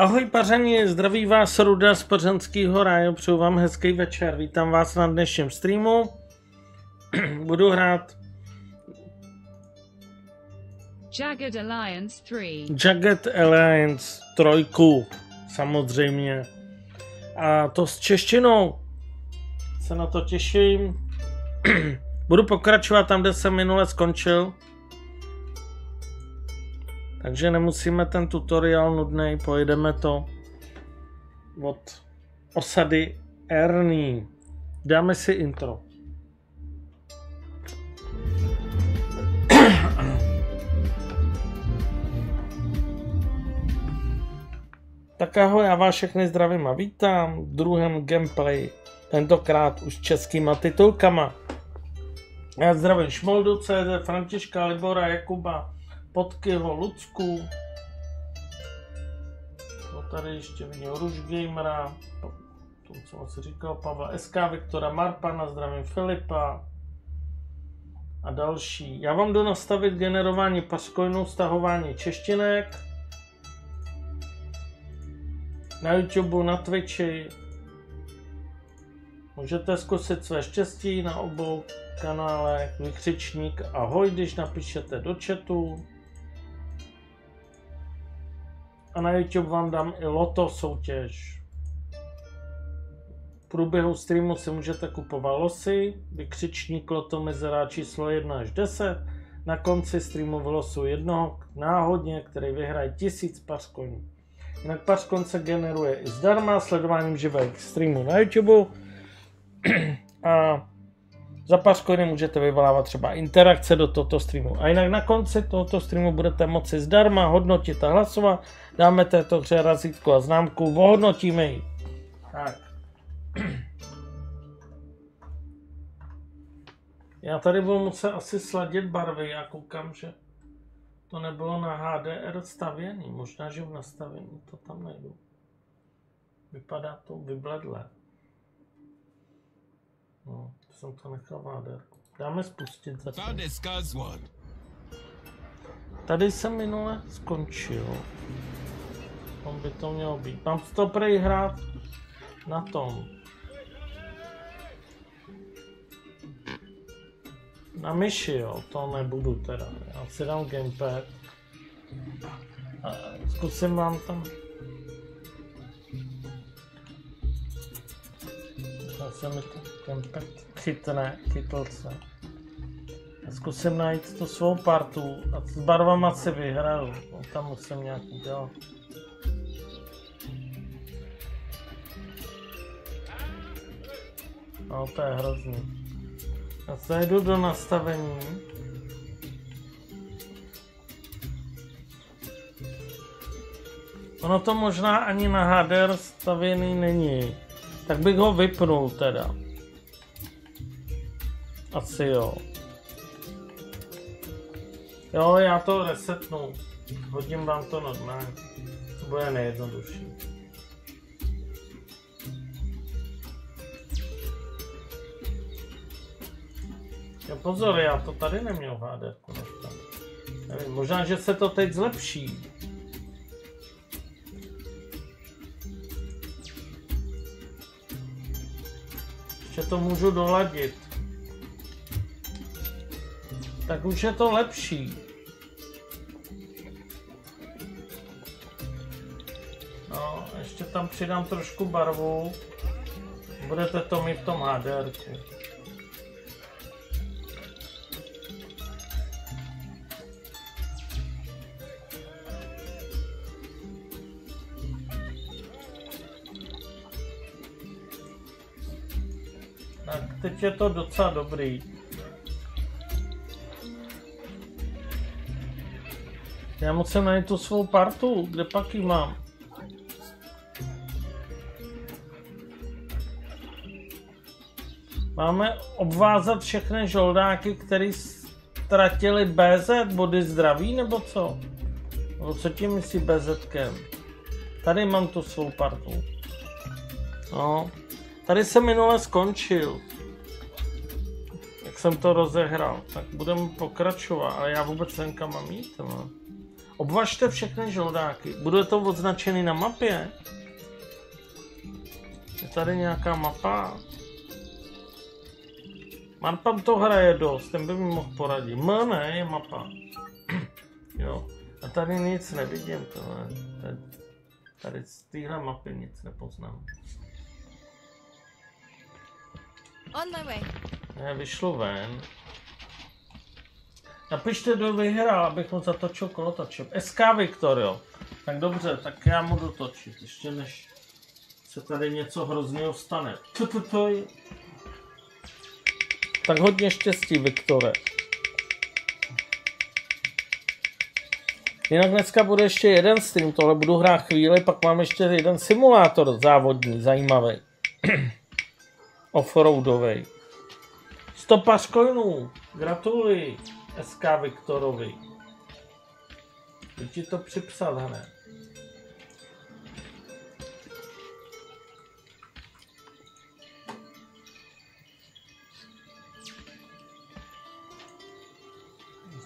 Ahoj paření, zdraví vás Ruda z Pařanského ráju, přeju vám hezký večer, vítám vás na dnešním streamu. Budu hrát Jagged Alliance 3. Jagged Alliance 3, samozřejmě. A to s češtinou. Se na to těším. Budu pokračovat tam, kde jsem minule skončil. Takže nemusíme ten tutoriál nudný, pojedeme to od osady Ernie. Dáme si intro. Tak ahoj, já vás všechny zdravím a vítám v druhém gameplay, tentokrát už českýma titulkama. Já zdravím Šmoldu, CZ, Františka, Libora, Jakuba, Podkyho, Lucku. No tady ještě vidím Ruž Gamera, to jsem asi říkal, Pavla SK, Viktora Marpana, zdravím Filipa a další. Já vám jdu nastavit generování paskojnou, stahování češtinek, na YouTube, na Twitchi. Můžete zkusit své štěstí na obou kanálech, vykřičník ahoj, když napíšete do chatu. A na YouTube vám dám i loto soutěž. V průběhu streamu si můžete kupovat losy, vykřičník loto mezerá číslo 1 až 10. Na konci streamu vylosuji jednoho náhodně, který vyhraje 1000 pařkoní. Jinak Pařkon se generuje i zdarma sledováním živých streamů na YouTube. A za Pařkony můžete vyvolávat třeba interakce do tohoto streamu. A jinak na konci tohoto streamu budete moci zdarma hodnotit a hlasovat. Dáme této hře razítko a známku, ohodnotíme ji. Tak. Já tady budu muset asi sladit barvy, já koukám, že to nebylo na HDR stavěný. Možná, že v nastavení to tam najdu. Vypadá to vybledle. No, jsem to nechal v HDR. Dáme spustit zatím. Tady jsem minule skončil. Tam by to mělo být. Mám to prej hrát na tom. Na myši, jo, to nebudu teda. Já si dám gamepad. A zkusím vám tam... Já se mi to gamepad chytne, chytl se. Já zkusím najít tu svou partu a s barvama si vyhraju. No, tam musím nějak udělat. No to je hrozný. Já zajdu do nastavení. Ono to možná ani na HDR stavěný není. Tak bych ho vypnul teda. Asi jo. Jo, já to resetnu. Hodím vám to normálně. To bude nejjednodušší. Jo, pozor, já to tady neměl HDR Nevím, možná, že se to teď zlepší. Ještě to můžu doladit. Tak už je to lepší. No, ještě tam přidám trošku barvu. Budete to mít v tom HDR. teď je to docela dobrý. Já musím najít tu svou partu, kde pak ji mám. Máme obvázat všechny žoldáky, které ztratili BZ, body zdraví, nebo co? Nebo co tím myslí BZkem? Tady mám tu svou partu. No, tady jsem minule skončil jsem to rozehrál, tak budeme pokračovat, ale já vůbec nevím, kam mám jít. No. Obvažte všechny žoldáky. Bude to označený na mapě? Je tady nějaká mapa? Marpam to hraje dost, ten by mi mohl poradit. M ne, je mapa. jo. A tady nic nevidím, tohle. Tady, tady z téhle mapy nic nepoznám. On my way. Ne, vyšlo ven. Napište, kdo vyhrál, abych mu zatočil kolotočem. SK Viktor, jo. Tak dobře, tak já mu dotočit, ještě než se tady něco hrozného stane. Co to to je? Tak hodně štěstí, Viktore. Jinak dneska bude ještě jeden stream, tohle budu hrát chvíli, pak mám ještě jeden simulátor závodní, zajímavý. Offroadový. Stopař coinů, gratuluji SK Viktorovi. Jdu ti to připsat hned.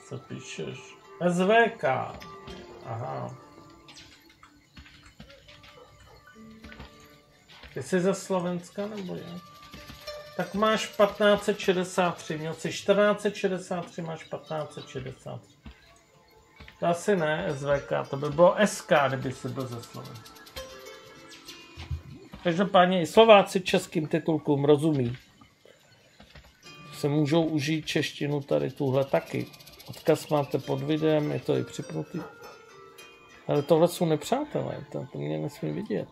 Co píšeš? SVK. Aha. Ty jsi ze Slovenska nebo jak? Tak máš 1563, měl jsi 1463, máš 1563. To asi ne, SVK, to by bylo SK, kdyby jsi byl ze Slovenska. Každopádně i Slováci českým titulkům rozumí. Se můžou užít češtinu tady tuhle taky. Odkaz máte pod videem, je to i připnutý. Ale tohle jsou nepřátelé, to, to mě nesmí vidět.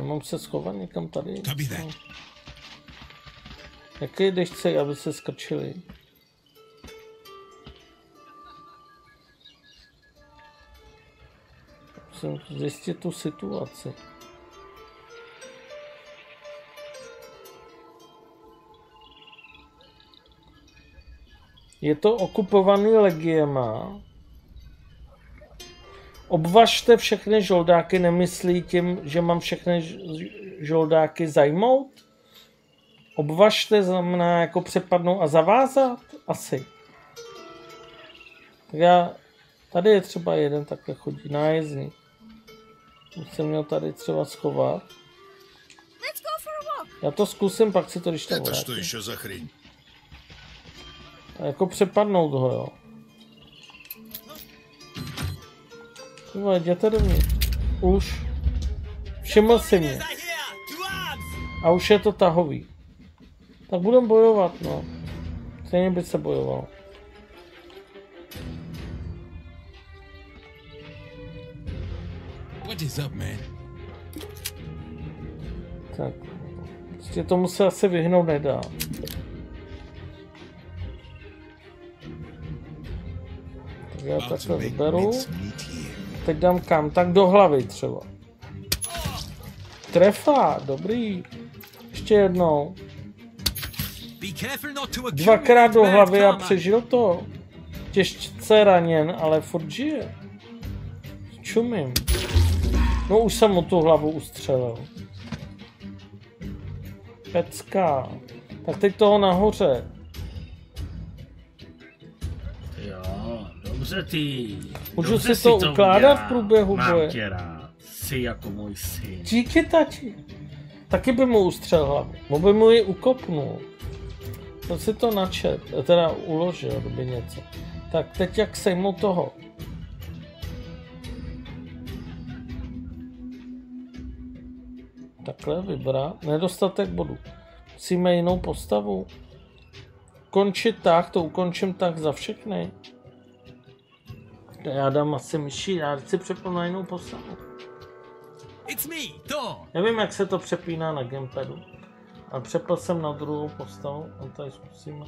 Já mám se schovat někam tady. Copy that. No. Jaký dešce, aby se skrčili? Musím zjistit tu situaci. Je to okupovaný legiema. Obvažte všechny žoldáky, nemyslí tím, že mám všechny žoldáky zajmout? Obvažte znamená jako přepadnout a zavázat? Asi. Já, tady je třeba jeden takhle chodí, nájezdník. Už jsem měl tady třeba schovat. Já to zkusím, pak si to když to vrátím. to ještě za chryň? A jako přepadnout ho, jo. Vole, jděte dovnitř. Už. Všiml si mě. A už je to tahový. Tak budem bojovat, no. Stejně by se bojoval. What is up, man? Tak. Prostě tomu se asi vyhnout nedá. Tak já takhle vyberu. Teď dám kam? Tak do hlavy třeba. Trefa, dobrý. Ještě jednou. Dvakrát do hlavy a přežil to. Těžce raněn, ale furt žije. Čumím. No už jsem mu tu hlavu ustřelil. Pecka. Tak teď toho nahoře. Jo, dobře ty. Můžu dobře si to ukládat v průběhu Mám boje? tě rád. Jsi jako můj syn. Díky tati. Taky by mu ustřel hlavu. Bo by mu ji ukopnul. To si to načet, teda uložil, kdyby něco. Tak teď jak sejmu toho. Takhle vybrat. Nedostatek bodů. Musíme jinou postavu. Končit tak, to ukončím tak za všechny. Já dám asi myší, já chci přepnout na jinou postavu. It's me, Thor. Nevím, jak se to přepíná na gamepadu. A přepl jsem na druhou postavu. A tady zkusíme.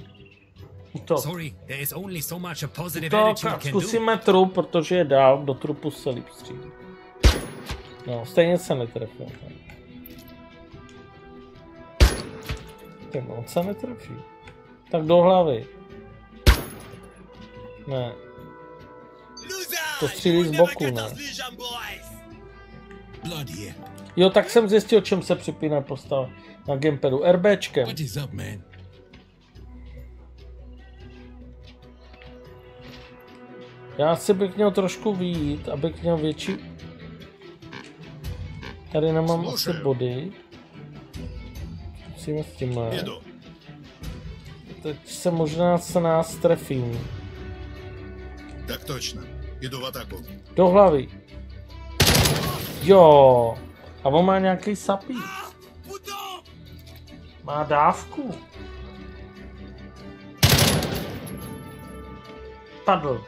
To. Sorry, there is only so much a positive To attitude can do. zkusíme trup, protože je dál, do trupu se líp střílí. No, stejně se netrefil. Tak on se netrefí. Tak do hlavy. Ne. To střílí z boku, ne? Jo, tak jsem zjistil, čem se připíná postava na gamepadu. RBčkem. Já si bych měl trošku vyjít, abych měl větší... Tady nemám Slušaju. asi body. Musíme s tímhle. Jedu. Teď se možná se nás trefím. Tak točno. Jdu v ataku. Do hlavy. Jo. A on má nějaký sapí. Má dávku. Padl.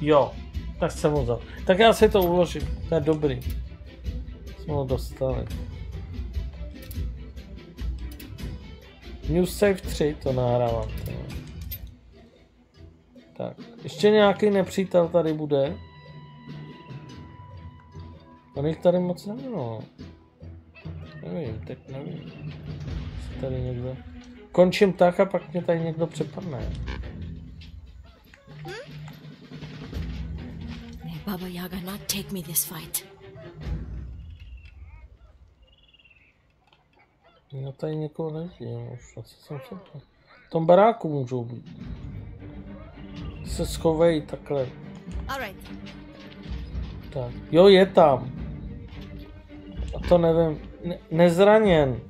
Jo. Tak jsem ho vzal. Tak já si to uložím. To je dobrý. Jsme ho dostali. New Save 3 to nahrávám. Tady. Tak, ještě nějaký nepřítel tady bude. On jich tady moc nebylo. Nevím, teď nevím. Jestli tady někdo... Končím tak a pak mě tady někdo přepadne. May Baba Yaga not take me this fight. Já tady někoho nevidím už, asi jsem se... V tom baráku můžou být. Se schovej takhle. All right. Tak. Jo, je tam. A to nevím. Ne- nezraněn.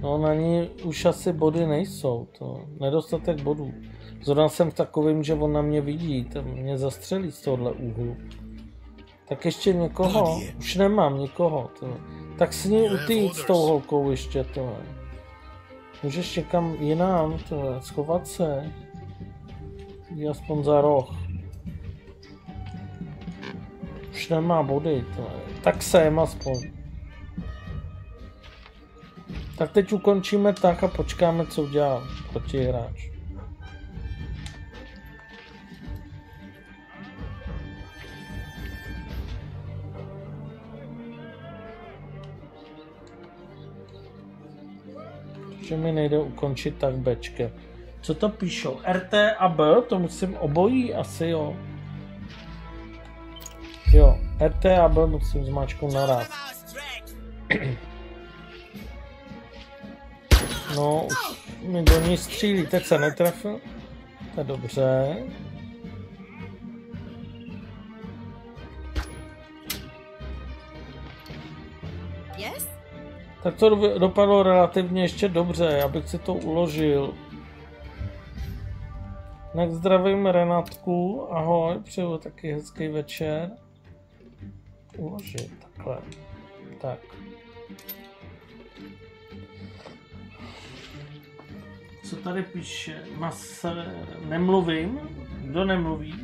No na ní už asi body nejsou. To nedostatek bodů. Zrovna jsem v takovým, že on na mě vidí. Ten mě zastřelí z tohohle úhlu. Tak ještě někoho. Už nemám nikoho. To. Tak s ní utýct s tou holkou ještě. To. Můžeš někam jinam. To. Schovat se. Jdi aspoň za roh. Už nemá body, to je. Tak sem aspoň. Tak teď ukončíme tak a počkáme, co udělá protihráč. Že mi nejde ukončit tak bečke. Co to píšou? RT a B? To musím obojí asi jo. Jo, RT a B musím zmáčknout naraz. No, už mi do ní střílí, teď se netrefil. To je dobře. Tak to do- dopadlo relativně ještě dobře, já bych si to uložil. Tak zdravím Renatku, ahoj, přeju taky hezký večer. Uložit, takhle. Tak. Co tady píše? Mas... Nemluvím? Kdo nemluví?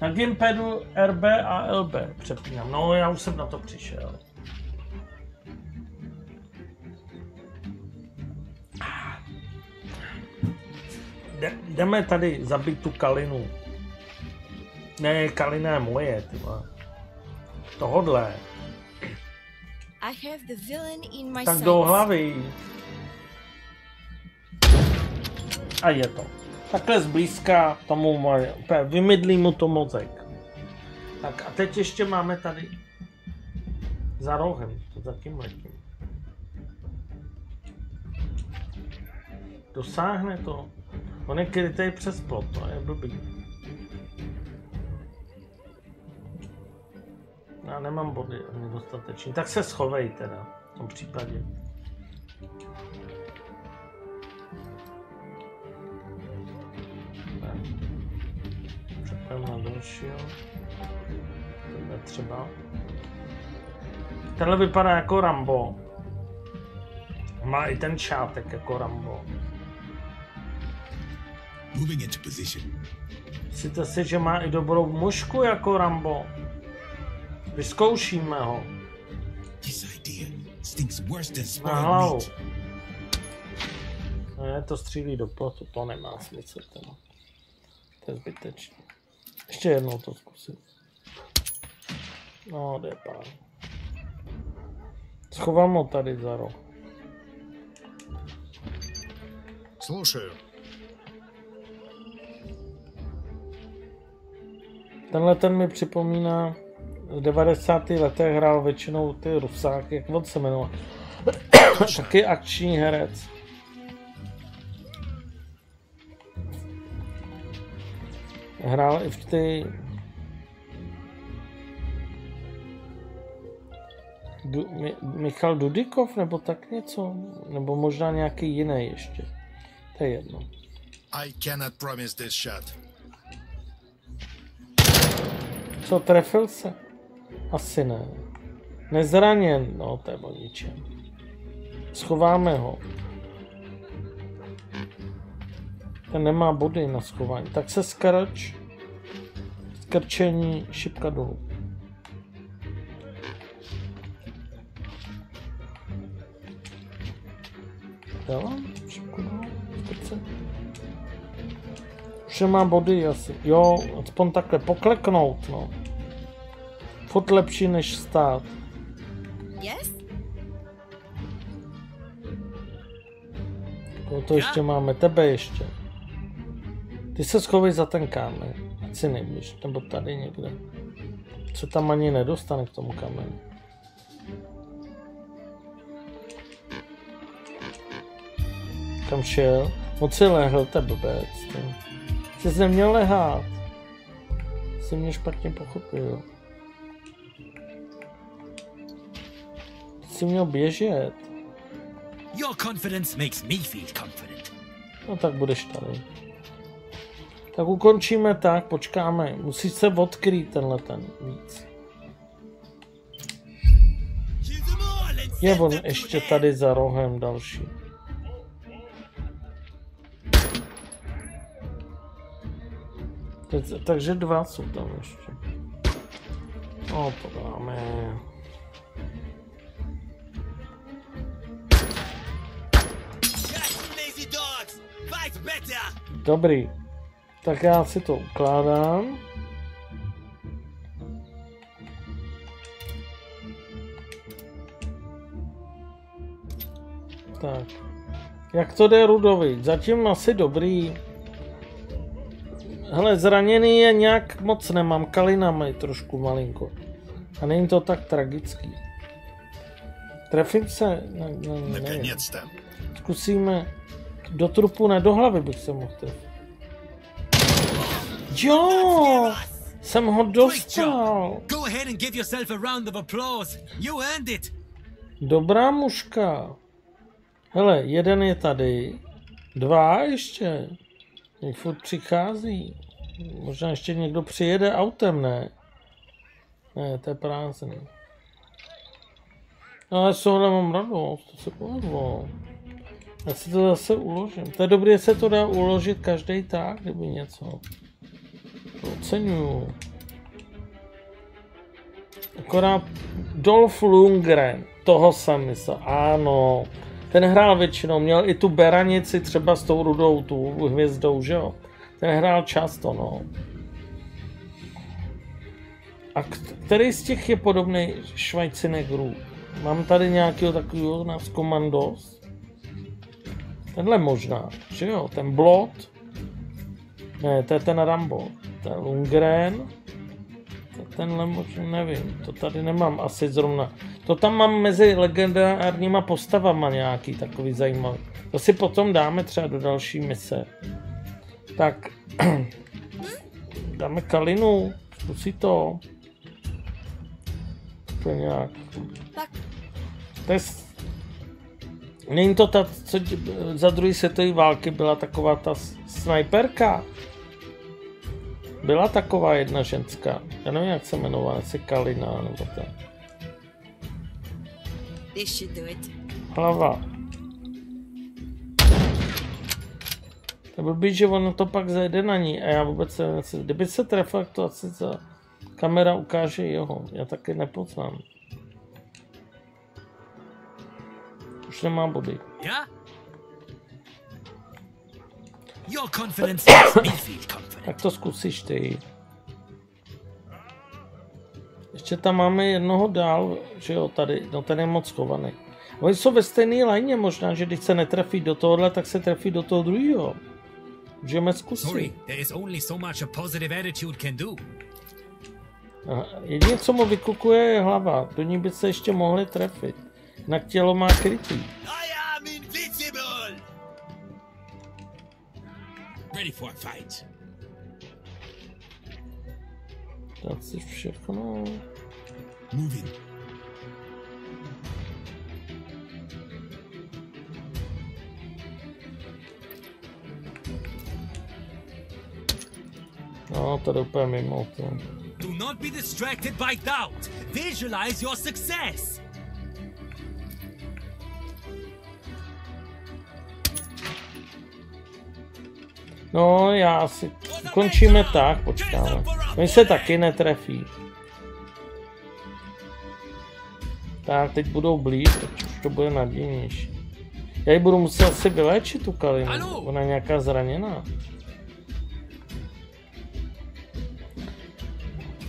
Na gamepadu RB a LB přepínám. No, já už jsem na to přišel. Jdeme tady zabít tu Kalinu. Ne, Kalina je moje, ty vole. Tohodle. I have the villain in my Tak do hlavy. A je to. Takhle zblízka tomu moje, vymydlí mu to mozek. Tak a teď ještě máme tady za rohem, to za tím letím. Dosáhne to. On je krytej přes plot, to je blbý. Já nemám body ani dostatečný. Tak se schovej teda v tom případě. Tak. Přepneme na dalšího. Tohle třeba. Tenhle vypadá jako Rambo. Má i ten šátek jako Rambo. Moving into position. Myslíte si, že má i dobrou mušku jako Rambo? Vyzkoušíme ho. This idea stinks worse than Na spoiled hlavu. meat. Ne, to střílí do plotu, to nemá smysl. Teda. To je zbytečné. Ještě jednou to zkusit. No, jde pán. Schovám ho tady za roh. Слушаю. Tenhle ten mi připomíná, v 90. letech hrál většinou ty rusáky, jak on se jmenoval. Taky akční herec. Hrál i v ty... Du, Mi, Michal Dudikov nebo tak něco? Nebo možná nějaký jiný ještě. To je jedno. I cannot promise this shot. Co, trefil se? Asi ne. Nezraněn, no to je ničem. Schováme ho. Ten nemá body na schování. Tak se skrč. Skrčení, šipka dolů. Dala? Šipku dolů? Už nemá body asi. Jo, aspoň takhle pokleknout, no. Furt lepší než stát. Yes? No to ještě máme, tebe ještě. Ty se schovej za ten kámen, ať si nejblíž, nebo tady někde. Se tam ani nedostane k tomu kamenu. Kam šel? Moc si lehl, to blbec. Ty. Jsi neměl lehát. Jsi mě špatně pochopil. Jsi měl běžet. Your confidence makes me feel confident. No tak budeš tady. Tak ukončíme tak, počkáme. Musí se odkrýt tenhle ten víc. Je on ještě tady za rohem další. Teď- Takže dva jsou tam ještě. No to dáme. Dobrý. Tak já si to ukládám. Tak. Jak to jde Rudovi? Zatím asi dobrý. Hele, zraněný je nějak moc nemám. Kalina mají trošku malinko. A není to tak tragický. Trefím se? Ne, ne, ne. Zkusíme do trupu, ne do hlavy bych se mohl trefit. Jo! Jsem ho dostal. Go ahead and give yourself a round of applause. You earned it. Dobrá muška. Hele, jeden je tady. Dva ještě. Mě furt přichází. Možná ještě někdo přijede autem, ne? Ne, to je prázdný. Ale tohohle mám radost, to se povedlo. Já si to zase uložím. To je dobré, se to dá uložit každý tak, kdyby něco. To oceňuju. Akorát Dolph Lundgren, toho jsem myslel, ano. Ten hrál většinou, měl i tu beranici třeba s tou rudou, tu hvězdou, že jo. Ten hrál často, no. A který z těch je podobný Schweizeneggerů? Mám tady nějakého takového nás komandos? Tenhle možná, že jo, ten Blot. Ne, to je ten Rambo. To je Lundgren. To tenhle možná nevím, to tady nemám asi zrovna. To tam mám mezi legendárníma postavama nějaký takový zajímavý. To si potom dáme třeba do další mise. Tak, dáme Kalinu, zkusí to. To je nějak. Tak, To je, není to ta, co za druhé světové války byla taková ta snajperka? Byla taková jedna ženská. Já nevím, jak se jmenovala, jestli Kalina nebo it. Hlava. To blbý, že ono to pak zajde na ní a já vůbec se nevím, kdyby se trefil, to asi za kamera ukáže jeho. Já taky nepoznám. Už nemá body. Yeah? Your confidence makes me feel confident. Tak to zkusíš ty. Ještě tam máme jednoho dál, že jo, tady, no ten je moc schovaný. Oni jsou ve stejné lajně možná, že když se netrefí do tohohle, tak se trefí do toho druhého. Můžeme zkusit. Sorry, there is only so much a positive attitude can do. Aha, Jediné, co mu vykukuje, je hlava. Do ní by se ještě mohli trefit. Jinak tělo má krytý. I am invincible! Ready for a fight. Dát si všechno. Moving. No, je úplně mimo to. Do not be distracted by doubt. Visualize your success. No, já si končíme tak, počkáme. Oni se taky netrefí. Tak, teď budou blíž, teď už to bude nadějnější. Já ji budu muset asi vyléčit tu Kalinu, ona je nějaká zraněná.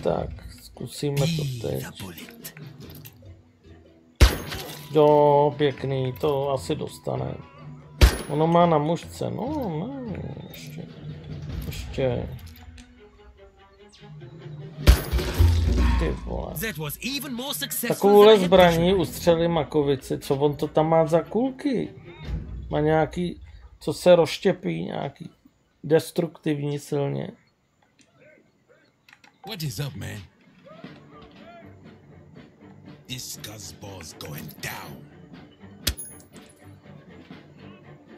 Tak, zkusíme to teď. Jo, pěkný, to asi dostane. Ono má na mužce, no, ne, ještě. Ještě. Ty vole. Takovouhle zbraní ustřelí Makovici, co on to tam má za kulky? Má nějaký, co se rozštěpí, nějaký destruktivní silně. What is up, man? This guzzball's going down.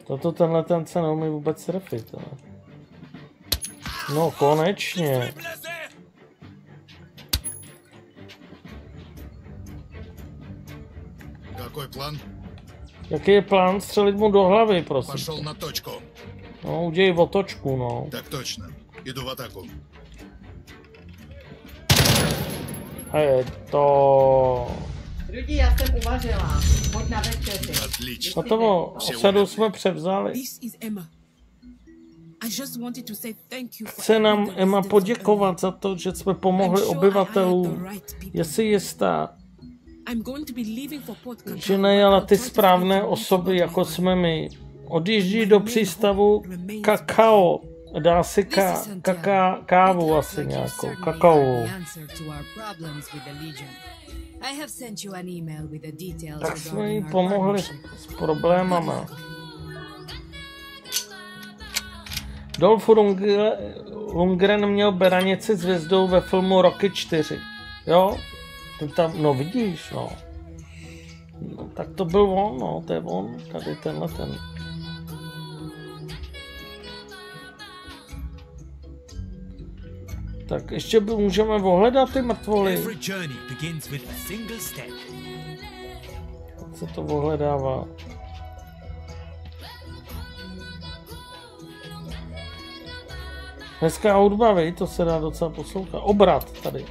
Toto tenhle ten se neumí vůbec trefit. Ale. No konečně. Какой план? Jaký je plán střelit mu do hlavy, prosím? Пошел на точку. No, udělej otočku, no. Так точно. Иду в атаку. A je to... Rudi, já jsem uvařila. Pojď na večeři. Hotovo, osadu jsme převzali. Emma. Chce nám Emma poděkovat za to, že jsme pomohli obyvatelům. Je si jistá, že najala ty správné osoby, jako jsme my. Odjíždí do přístavu Kakao Dá si ka, kaka, kávu asi nějakou, details Tak jsme jí pomohli s problémama. Dolph Lundgren- Lundgren měl beranici s hvězdou ve filmu Rocky 4. Jo? Ten tam, no vidíš, no. no. tak to byl on, no, to je on, tady tenhle ten. Tak ještě by- můžeme ohledat ty mrtvoly. Se to ohledává? Hezká hudba, vej, to se dá docela poslouchat. Obrat tady.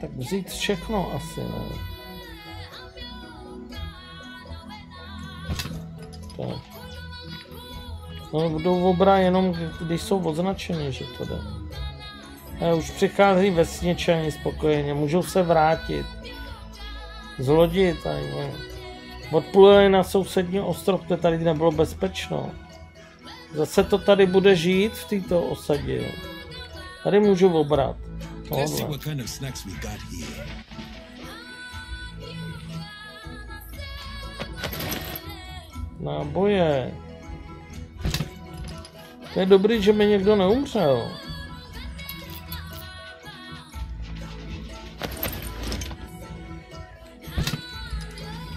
Tak vzít všechno asi, ne? Tak. No, budou obra jenom, když jsou označeni, že to jde. Už přichází vesničani spokojeně, můžou se vrátit. Zlodit tady, ne. Odpluli na sousední ostrov, kde tady nebylo bezpečno. Zase to tady bude žít v této osadě. Jo. Tady můžu obrat. Tohle. Náboje. To je dobrý, že mi někdo neumřel.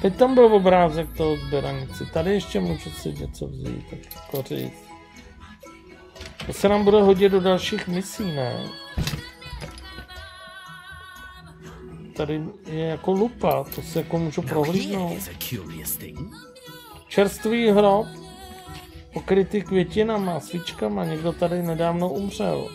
Teď tam byl obrázek toho sběranici. Tady ještě můžu si něco vzít, tak jako říct. To se nám bude hodit do dalších misí, ne? Tady je jako lupa, to se jako můžu prohlídnout. Čerstvý hrob, pokrytý květinama, svíčkama, někdo tady nedávno umřel.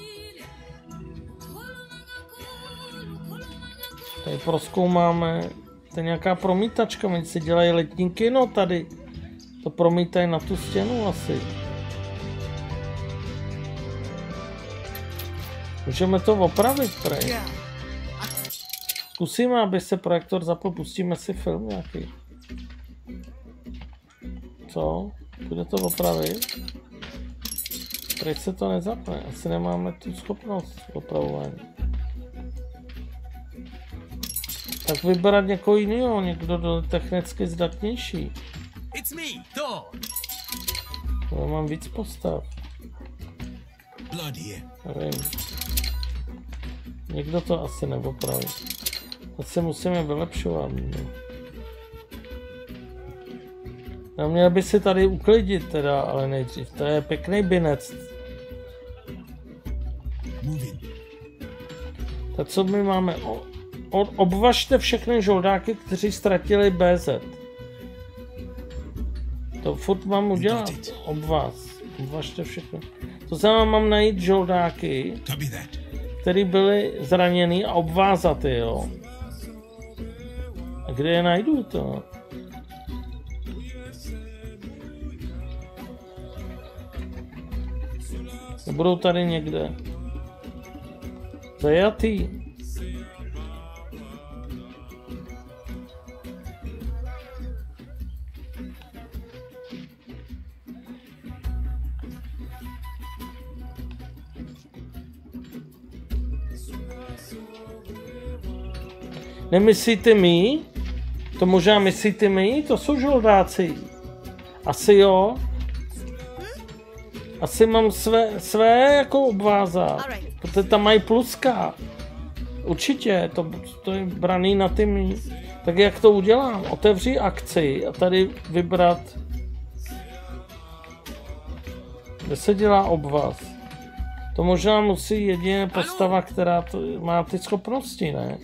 Tady proskoumáme, to je nějaká promítačka, my si dělají letní kino tady. To promítají na tu stěnu asi. Můžeme to opravit, prej. Zkusíme, aby se projektor zapl, pustíme si film nějaký. Co? Bude to opravit? Proč se to nezapne? Asi nemáme tu schopnost opravování. Tak vybrat někoho jiného, někdo do technicky zdatnější. It's me, Thor. Já mám víc postav. Blood here. Nevím. Někdo to asi neopraví. Asi musíme vylepšovat. No. No, měl by si tady uklidit teda, ale nejdřív. To je pěkný binec. Tak co my máme? O, obvažte všechny žoldáky, kteří ztratili BZ. To furt mám udělat. Obvaz. Obvažte všechny. To znamená, mám najít žoldáky, který byli zraněný a obvázat je, jo. A kde je najdu to? Budou tady někde. Zajatý. Nemyslíte mi? To možná myslíte mi? To jsou žoldáci. Asi jo. Asi mám své, své jako obvázat. Protože tam mají pluska. Určitě, to, to je braný na ty mý. Tak jak to udělám? Otevři akci a tady vybrat, kde se dělá obvaz. To možná musí jedině postava, která to, má ty schopnosti, ne?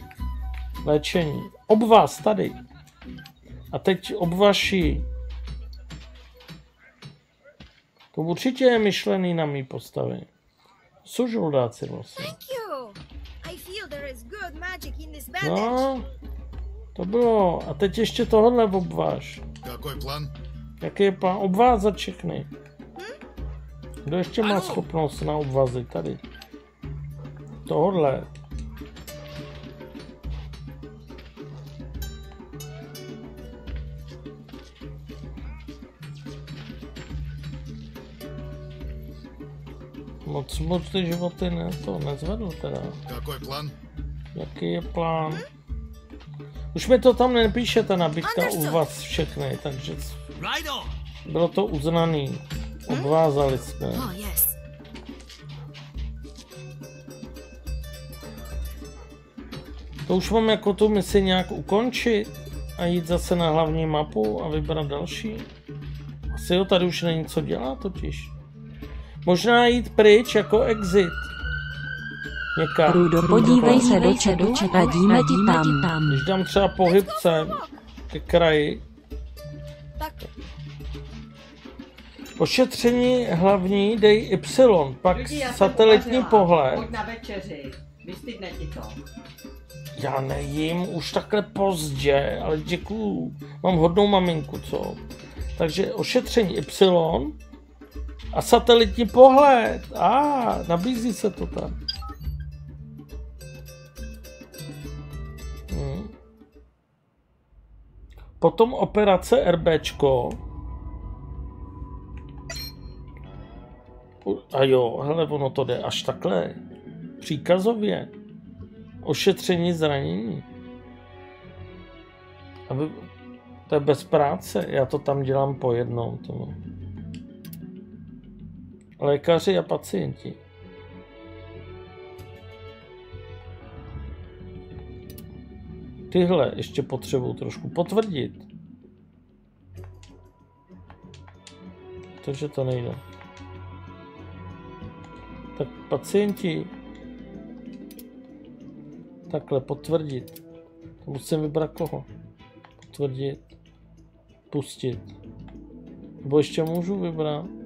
léčení. Ob vás tady. A teď ob vaší. To určitě je myšlený na mý postavy. Jsou dát si vlastně. No, to bylo. A teď ještě tohle obváž. Jaký plán? Jaký je plán? Obvázat všechny. Kdo ještě má schopnost na obvazy tady? Tohle. Moc, moc ty životy ne, to nezvedl teda. Jaký plán? Jaký je plán? Už mi to tam nepíše ta nabídka u vás všechny, takže bylo to uznaný. Obvázali jsme. Oh, to už mám jako tu misi nějak ukončit a jít zase na hlavní mapu a vybrat další. Asi jo, tady už není co dělat totiž. Možná jít pryč jako exit. Někam. Rudo, podívej se do chatu, radíme ti tam. Když dám třeba pohyb sem ke kraji, Tak, ošetření hlavní dej Y, pak Lidi, satelitní uvařila. pohled. Pojď na večeři. Vystydne ti to. Já nejím už takhle pozdě, ale děkuju. Mám hodnou maminku, co? Takže ošetření Y a satelitní pohled. A ah, nabízí se to tam. Hmm. Potom operace RBčko. A jo, hele, ono to jde až takhle. Příkazově. Ošetření zranění. Aby... To je bez práce, já to tam dělám po jednom. To... Lékaři a pacienti. Tyhle ještě potřebuji trošku potvrdit. Takže to nejde. Tak pacienti Takhle, potvrdit. Musím vybrat koho. Potvrdit. Pustit. Nebo ještě můžu vybrat.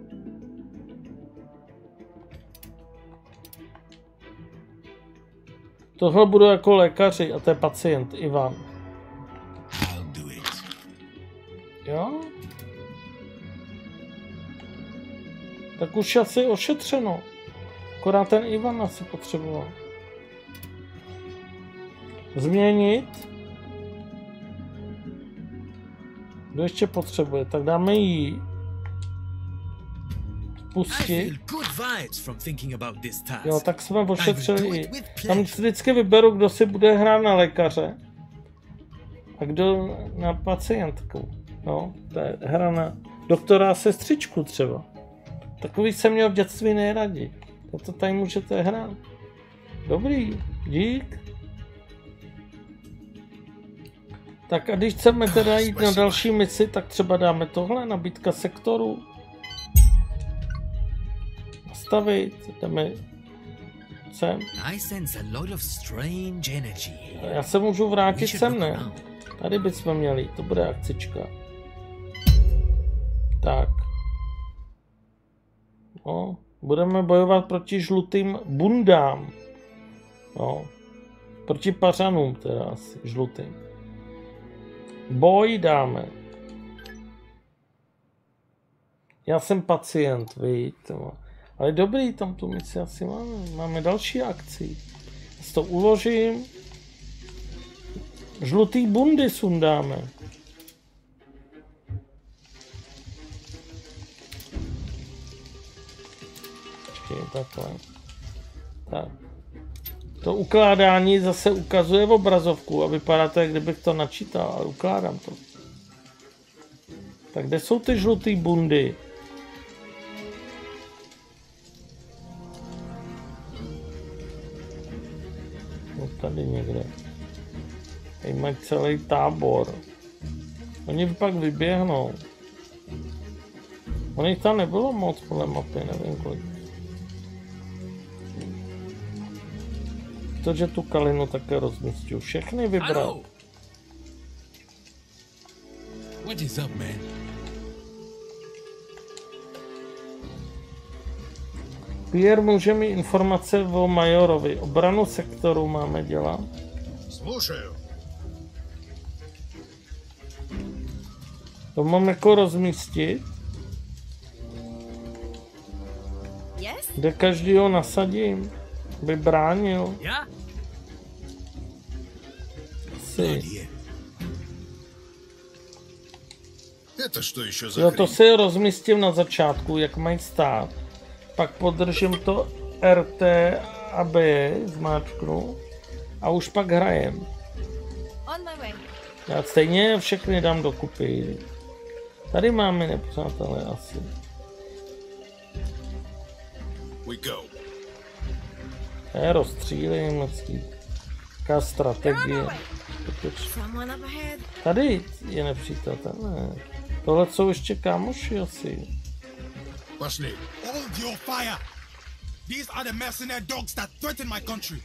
Tohle budu jako lékaři a to je pacient Ivan. Jo? Tak už asi ošetřeno. Akorát ten Ivan asi potřeboval. Změnit. Kdo ještě potřebuje? Tak dáme jí. Task. Jo, tak jsme I ošetřili. with Tam vždycky vyberu, kdo si bude hrát na lékaře. A kdo na pacientku. No, to je hra na doktora a sestřičku třeba. Takový jsem měl v dětství nejraději. To tady můžete hrát. Dobrý. Dík. Tak a když chceme teda jít na další misi, tak třeba dáme tohle, nabídka sektoru. Strange energy here. Já se můžu vrátit sem, ne? Tady bychom měli, to bude akcička. Tak. No, budeme bojovat proti žlutým bundám. No, proti pařanům teda asi, žlutým. Boj dáme. Já jsem pacient, víte. Ale dobrý, tam tu misi asi máme. Máme další akci. Já to uložím. Žlutý bundy sundáme. Počkej, takhle. Tak. To ukládání zase ukazuje v obrazovku a vypadá to, jak kdybych to načítal, ale ukládám to. Tak kde jsou ty žlutý bundy? Tady někde. Tady mají celý tábor. Oni pak vyběhnou. Oni tam nebylo moc podle mapy, nevím kolik. To, že tu kalinu také rozmístil. Všechny vybral. What is up, man? Pierre, může mít informace o Majorovi. Obranu sektoru máme dělat. Slušaju. To mám jako rozmístit. Yes? Kde každýho nasadím, by bránil. Já? Si. To, to ještě za to si rozmístím na začátku, jak mají stát. Pak podržím to RT a B, zmáčknu a už pak hrajem. On my way. Já stejně všechny dám dokupy. Tady máme nepřátelé asi. We go. Já rozstřílím, asi. Jaká strategie. Tady je nepřítel, ne. Tohle jsou ještě kámoši asi. Wesley. Hold your fire. These are the mercenary dogs that threaten my country.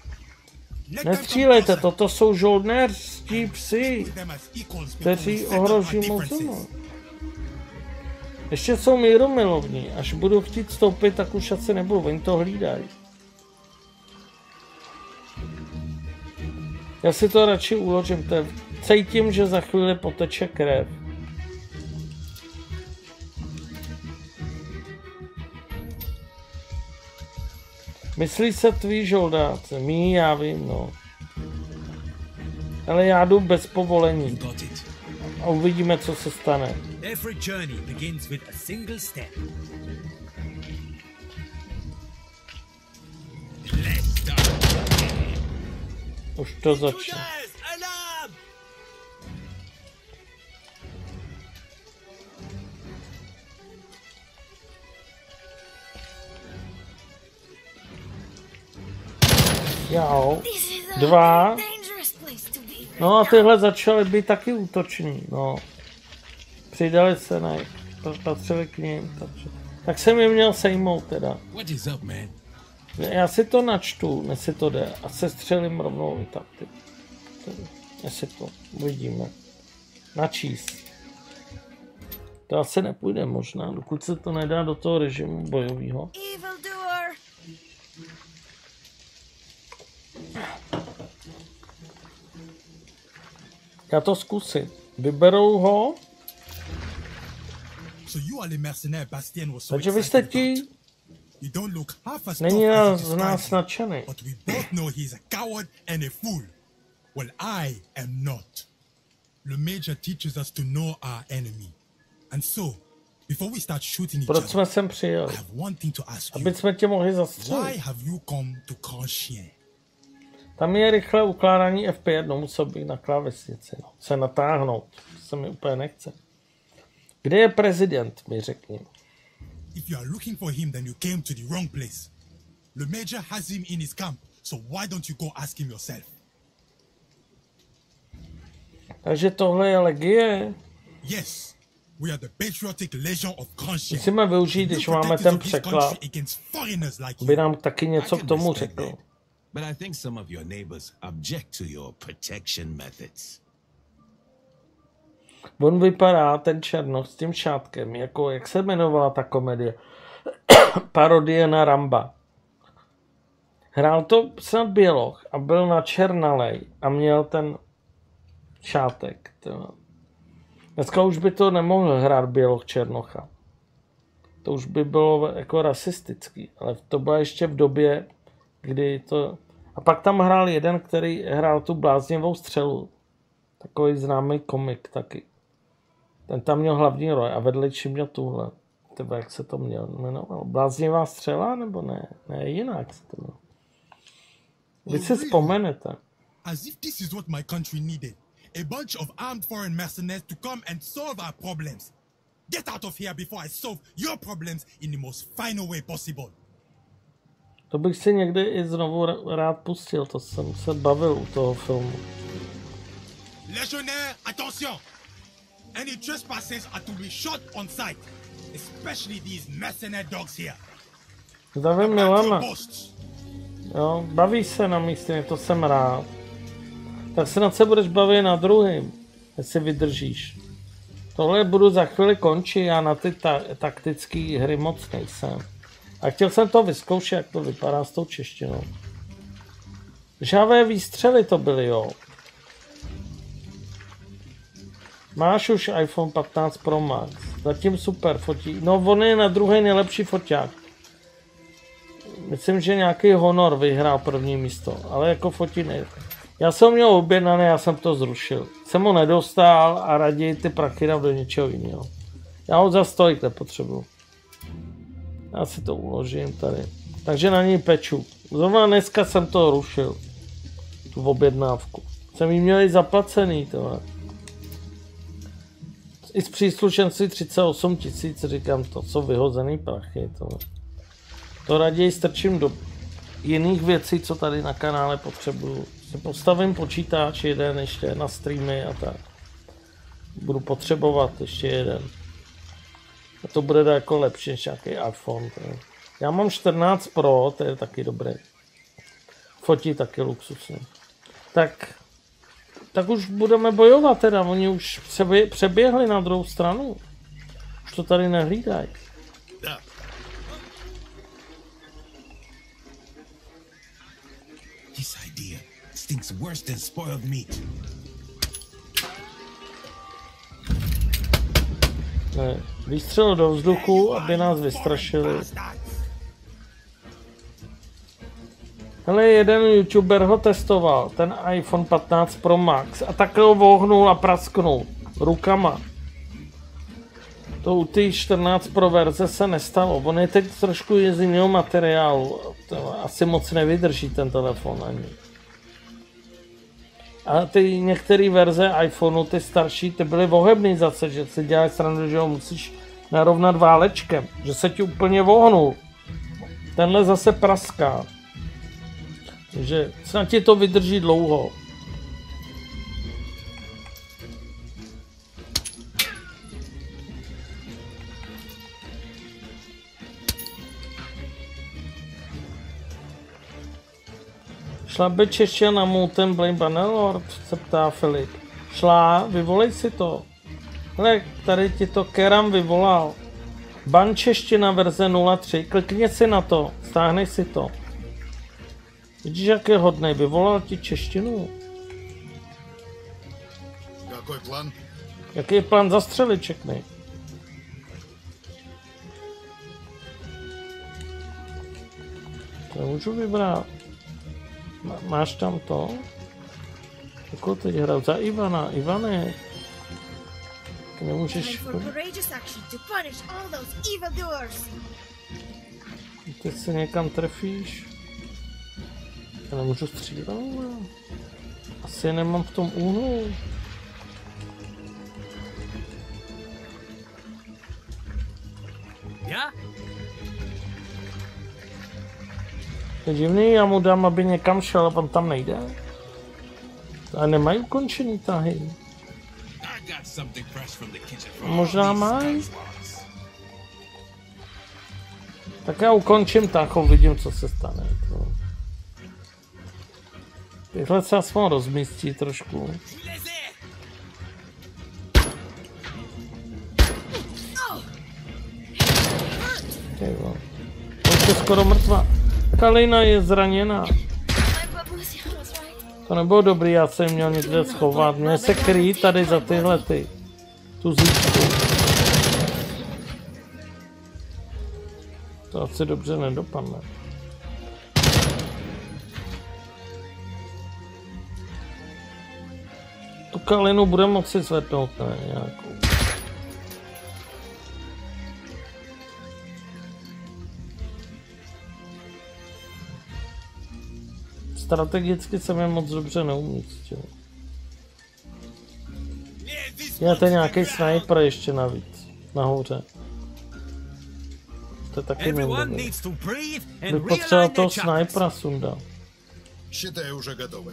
Nestřílejte, toto jsou žoldnéřští psi, kteří ohroží mocno. Ještě jsou míromilovní, až budu chtít stoupit, tak už asi nebudu, oni to hlídají. Já si to radši uložím, cítím, že za chvíli poteče krev. Myslí se tvý žoldáci, mý já vím, no. Ale já jdu bez povolení a uvidíme, co se stane. Every journey begins with a single step. Let's go. Už to začne. A Dva. No a tyhle začaly být taky útoční, no. Přidali se na patřili k ním, takže. Tak jsem je měl sejmout teda. What is up, man? Já si to načtu, než si to jde a se střelím rovnou i tak. Ty. Jestli to uvidíme. Načíst. To asi nepůjde možná, dokud se to nedá do toho režimu bojového. Já to zkusím. Vyberou ho, takže vy jste ti, není z nás nadšený. But we both know he's a coward and a fool. Well, I am not. The Major teaches us to know our enemy. And so, before we start shooting each Proč other, jsme sem přijeli? I have one thing to ask you. Aby jsme tě mohli Why have you come to Kanchien? Tam je rychlé ukládání F5, no musel bych na klávesnici, no. se natáhnout, to se mi úplně nechce. Kde je prezident, mi řekni. If you are looking for him, then you came to the wrong place. The Major has him in his camp, so why don't you go ask him yourself? Takže tohle je legie. Yes, we are the patriotic legion of conscience. Musíme využít, když máme ten překlad, aby nám taky něco k tomu řekl. But I think some of your neighbors object to your protection methods. On vypadá, ten Černoch s tím šátkem, jako, jak se jmenovala ta komedie? Parodie na Ramba. Hrál to snad Běloch a byl na Černalej a měl ten šátek. Dneska už by to nemohl hrát Běloch Černocha. To už by bylo jako rasistický, ale to bylo ještě v době, kdy to... A pak tam hrál jeden, který hrál tu bláznivou střelu. Takový známý komik taky. Ten tam měl hlavní roli a vedlejší měl tuhle. Tebe, jak se to měl jmenovalo? Bláznivá střela nebo ne? Ne, jinak se to měl. Vy si vzpomenete. As if this is what my country needed. A bunch of armed foreign mercenaries to come and solve our problems. Get out of here before I solve your problems in the most final way possible. To bych si někdy i znovu rád pustil, to jsem se bavil u toho filmu. Legionnaire, attention! Any trespassers are to be shot on sight, especially these mercenary dogs here. Zdravím Milana. Jo, baví se na místě, to jsem rád. Tak se na se budeš bavit na druhým, jestli vydržíš. Tohle budu za chvíli končit, já na ty ta- taktické hry moc nejsem. A chtěl jsem to vyzkoušet, jak to vypadá s tou češtinou. Žavé výstřely to byly, jo. Máš už iPhone 15 Pro Max. Zatím super fotí. No, on je na druhý nejlepší foťák. Myslím, že nějaký Honor vyhrál první místo, ale jako fotí ne. Já jsem měl objednaný, já jsem to zrušil. Jsem ho nedostal a raději ty prachy dám do něčeho jiného. Já ho za stolik nepotřebuju. Já si to uložím tady. Takže na něj peču. Zrovna dneska jsem to rušil. Tu objednávku. Jsem jí měl i zaplacený, tohle. I z příslušenství 38 tisíc, říkám, to jsou vyhozený prachy. Tohle. To raději strčím do jiných věcí, co tady na kanále potřebuju. Si postavím počítač jeden ještě na streamy a tak. Budu potřebovat ještě jeden. A to bude jako lepší než nějaký iPhone. Je. Já mám 14 Pro, to je taky dobré. Fotí taky luxusně. Tak, tak už budeme bojovat teda, oni už přebě, přeběhli na druhou stranu. Už to tady nehlídají. Da. This idea stinks worse than spoiled meat. Ne, výstřel do vzduchu, aby nás vystrašili. Hele, jeden youtuber ho testoval, ten iPhone 15 Pro Max, a takhle ho vohnul a prasknul rukama. To u té 14 Pro verze se nestalo. On je teď trošku z jiného materiálu. Asi moc nevydrží ten telefon ani. A ty některé verze iPhoneu, ty starší, ty byly vohebný zase, že si děláš srandu, že ho musíš narovnat válečkem, že se ti úplně vohnul. Tenhle zase praská. Takže snad ti to vydrží dlouho. Šlabe Čeště na Mountain Blame Bannerlord, se ptá Filip. Šlá, vyvolej si to. Hele, tady ti to Keram vyvolal. Ban čeština verze 03, klikni si na to, stáhnej si to. Vidíš, jak je hodný, vyvolal ti češtinu. Jaký plán? Jaký je plán zastřelit všechny? To můžu vybrat. Má, máš tam to? Jako teď hraju za Ivana. Ivane, ty nemůžeš... Teď se někam trefíš. Já nemůžu střílet. ale Asi nemám v tom úhlu. Yeah? Je divný, já mu dám, aby někam šel a on tam nejde. A nemají ukončený tahy. Možná mají. Tak já ukončím tah, uvidím, co se stane. To. Tyhle se aspoň rozmístí trošku. Ty. Už je skoro mrtvá. Kalina je zraněná. To nebylo dobrý, já jsem měl někde schovat. Měl se krýt tady za tyhle ty. Tu zítku. To asi dobře nedopadne. Tu kalinu bude moci zvednout, ne? Nějakou. Strategicky jsem je moc dobře neumístil. Je to nějaký sniper ještě navíc. Nahoře. To je taky Everyone mimo. needs to breathe Bych and potřeboval realign toho their chakras. snipera sundat. Считай, уже готовы.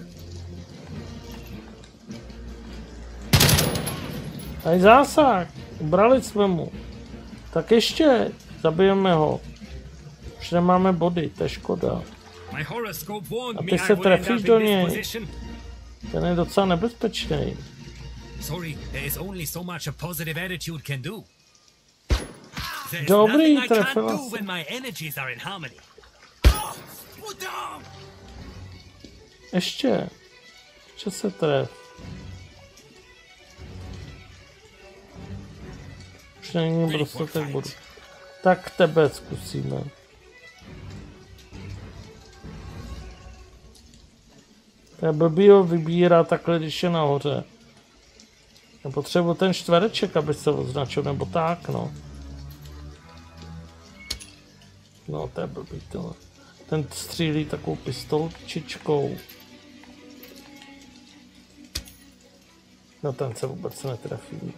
Tady zásah. Ubrali jsme mu. Tak ještě. Zabijeme ho. Už nemáme body, to je škoda. A ty se trefíš do něj. Ten je docela nebezpečný. Dobrý, trefila! Ještě. Ještě se tref. Už není dostatek bodů. Tak tebe zkusíme. To je blbý ho vybírá takhle, když je nahoře. Já potřebuji ten čtvereček, aby se označil, nebo tak, no. No, to je blbý, tohle. Ten střílí takovou pistolčičkou. No ten se vůbec netrefí.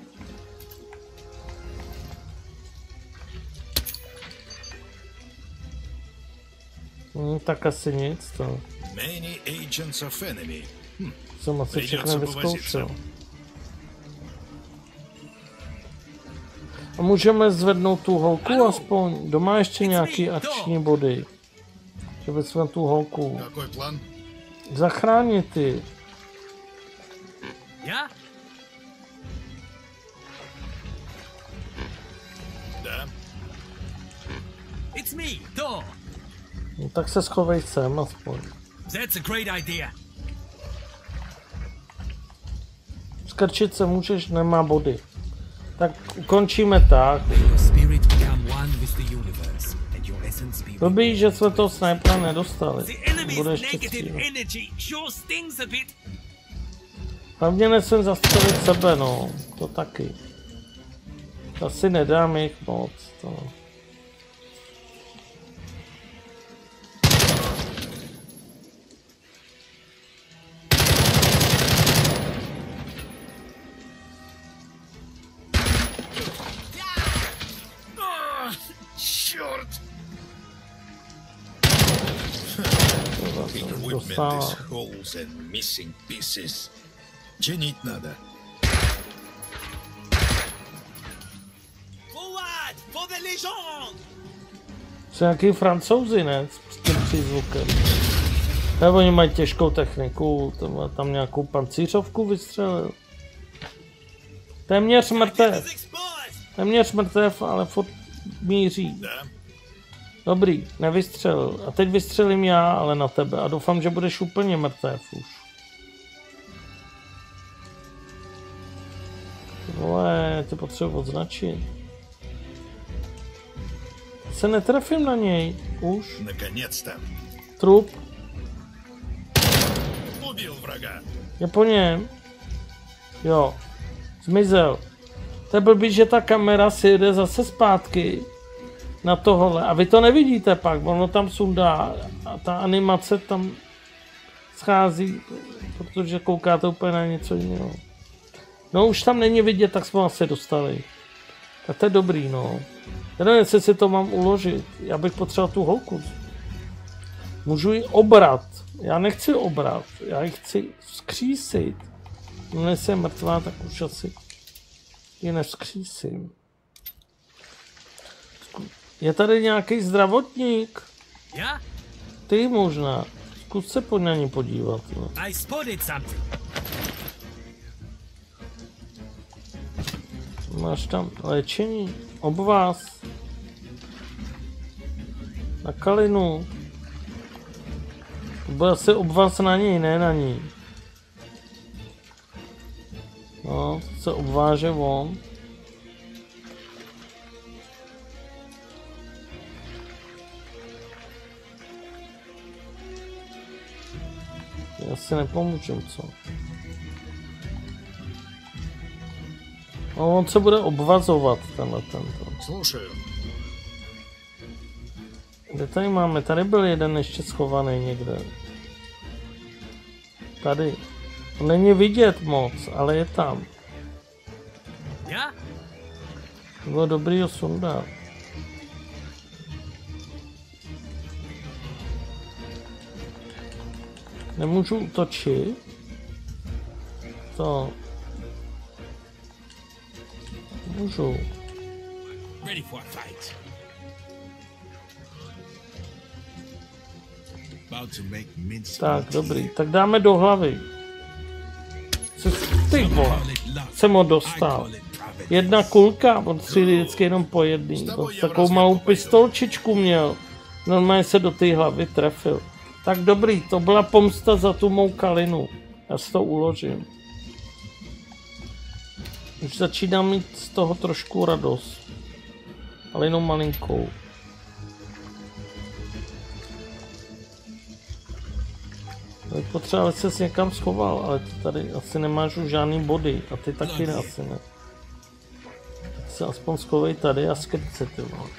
No, tak asi nic to. Hm. Jsem asi všechno vyzkoušel. A můžeme zvednout tu holku Hello. aspoň. Doma ještě nějaký akční body. Že vezmeme tu holku. Jaký plán? Zachránit ty. Já? It's me, Thor. No tak se schovej sem aspoň. That's a great idea. Skrčit se můžeš, nemá body. Tak ukončíme tak. Dobrý, že jsme toho snipera nedostali. Bude ještě Hlavně nesem zastřelit sebe, no. To taky. Asi nedám jich moc, to. Equipment Dostává. is holes and missing pieces. Чинить надо. Forward for the Legion! Jsou nějaký francouzi, ne? S tím přízvukem. Ne, oni mají těžkou techniku, tam, má tam nějakou pancířovku vystřelil. Téměř mrtev. Téměř mrtev, ale furt míří. Dobrý, nevystřelil. A teď vystřelím já, ale na tebe. A doufám, že budeš úplně mrtvý, už. Vole, to potřebuji odznačit. Se netrefím na něj, už. Nakonec tam. Trup. Ubil vraga. Je po něm. Jo. Zmizel. To je blbý, že ta kamera si jde zase zpátky na tohle. A vy to nevidíte pak, ono tam sundá a ta animace tam schází, protože koukáte úplně na něco jiného. No už tam není vidět, tak jsme asi dostali. Tak to je dobrý, no. Já nevím, jestli si to mám uložit. Já bych potřeboval tu holku. Můžu ji obrat. Já nechci obrat, já ji chci vzkřísit. No, jestli je mrtvá, tak už asi ji nevzkřísím. Je tady nějaký zdravotník? Ja? Ty možná. Zkus se po na ní podívat. No. I spotted something. Máš tam léčení, obvaz. Na kalinu. To bude asi obvaz na ní, ne na ní. No, se obváže on. Já si nepomůžu, co? No, on se bude obvazovat, tenhle tento. Kde tady máme? Tady byl jeden ještě schovaný někde. Tady. On není vidět moc, ale je tam. Já? Bylo dobrý ho sundat. Nemůžu útočit. To. Můžu. Ready for a fight. Tak, dobrý. Tak dáme do hlavy. Co, ty vole. Jsem ho dostal. Jedna kulka, on střílí vždycky jenom po jedný. To, takovou malou pistolčičku měl. Normálně se do té hlavy trefil. Tak dobrý, to byla pomsta za tu mou kalinu. Já si to uložím. Už začínám mít z toho trošku radost. Ale jenom malinkou. Tak potřeba, aby ses někam schoval, ale ty tady asi nemáš už žádný body a ty taky ne, asi ne. Tak se aspoň schovej tady a skryt se ty vole.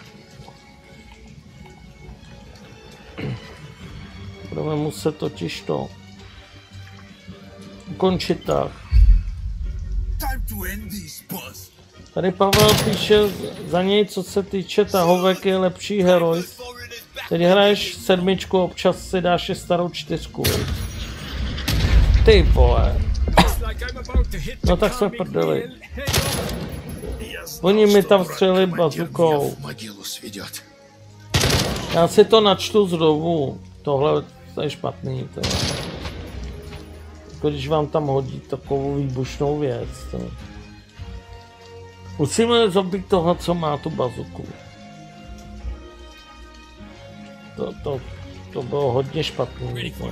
Budeme muset totiž to ukončit tak. Tady Pavel píše za něj, co se týče tahovek, je lepší heroj. Teď hraješ sedmičku, občas si dáš i starou čtyřku. Ty vole. No tak jsme prdeli. Oni mi tam střeli bazukou. Já si to načtu znovu, tohle to je špatný. To je. Jako když vám tam hodí takovou výbušnou věc. To. Musíme zabít toho, co má tu bazuku. To, to, to bylo hodně špatný. To,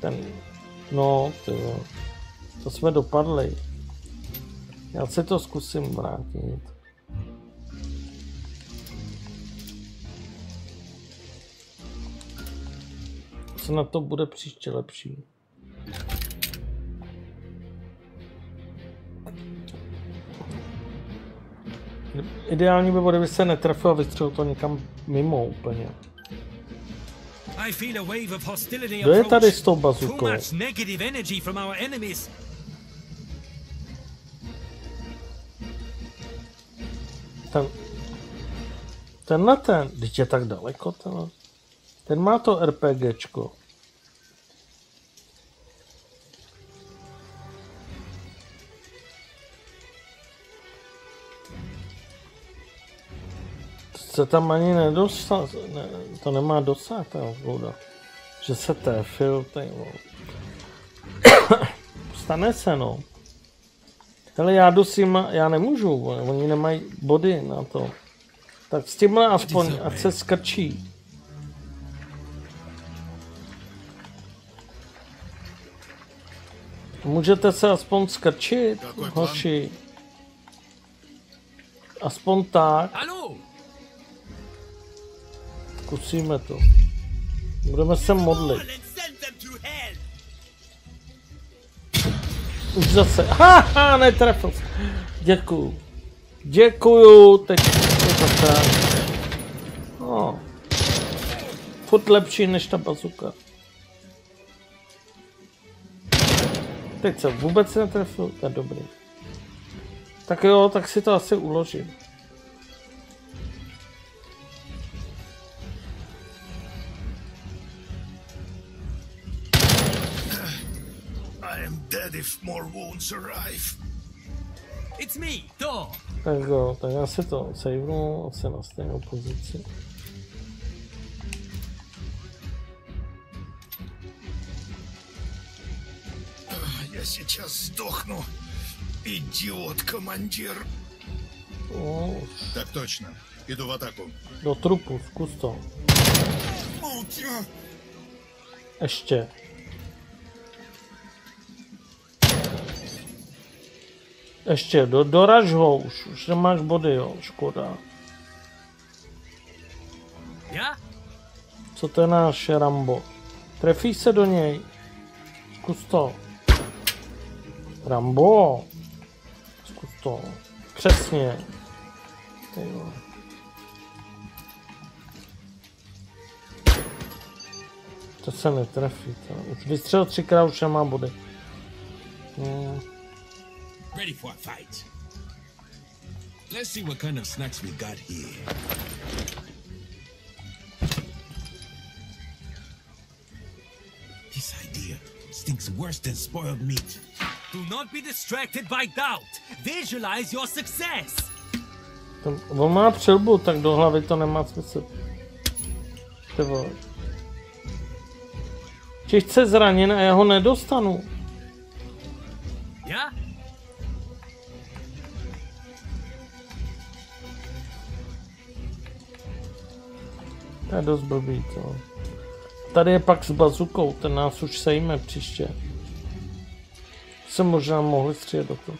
ten, no, ty jo. To jsme dopadli. Já se to zkusím vrátit. Na to bude příště lepší? Ideální by bylo, kdyby se netrefil a vystřelil to někam mimo úplně. Kdo je tady s tou bazukou? Ten, tenhle ten, teď je tak daleko ten, ten má to RPGčko. Se tam ani nedostal, ne, to nemá dosah ta voda. Že se trefil, vole. Stane se, no. Hele, já jdu s nima, já nemůžu, oni nemají body na to. Tak s tímhle aspoň, ať se skrčí. Můžete se aspoň skrčit, Takový plán. hoši. Aspoň tak, Hallo? zkusíme to. Budeme se modlit. Už zase. Haha, netrefil. jsem. Děkuju. Děkuju, teď je to tak. No. Furt lepší než ta bazuka. Teď jsem vůbec netrefil, to je dobrý. Tak jo, tak si to asi uložím. I am dead if more wounds arrive. It's me, to. Tak jo, tak já si to savenu, asi na stejnou pozici. Я сейчас сдохну. Идиот, командир. О. Так точно. Иду в атаку. До трупу с кустом. Ще. Ще, до, дораж го, ще маєш буде його, шкода. Я? Что ты nasz Рамбо? Trefij до do Кусто. Kusto. Rambo. Zkus to. Přesně. Jo. To se netrefí. To. Už vystřelil třikrát, už nemá body. Hmm. Ready for a fight. Let's see what kind of snacks we got here. This idea stinks worse than spoiled meat. Do not be distracted by doubt. Visualize your success. To, on má přilbu, tak do hlavy to nemá smysl. Ty vole. Těžce zraněn a já ho nedostanu. Ja? To je dost blbý, to. Tady je pak s bazukou, ten nás už sejme příště Se možná mohli střílet do toho.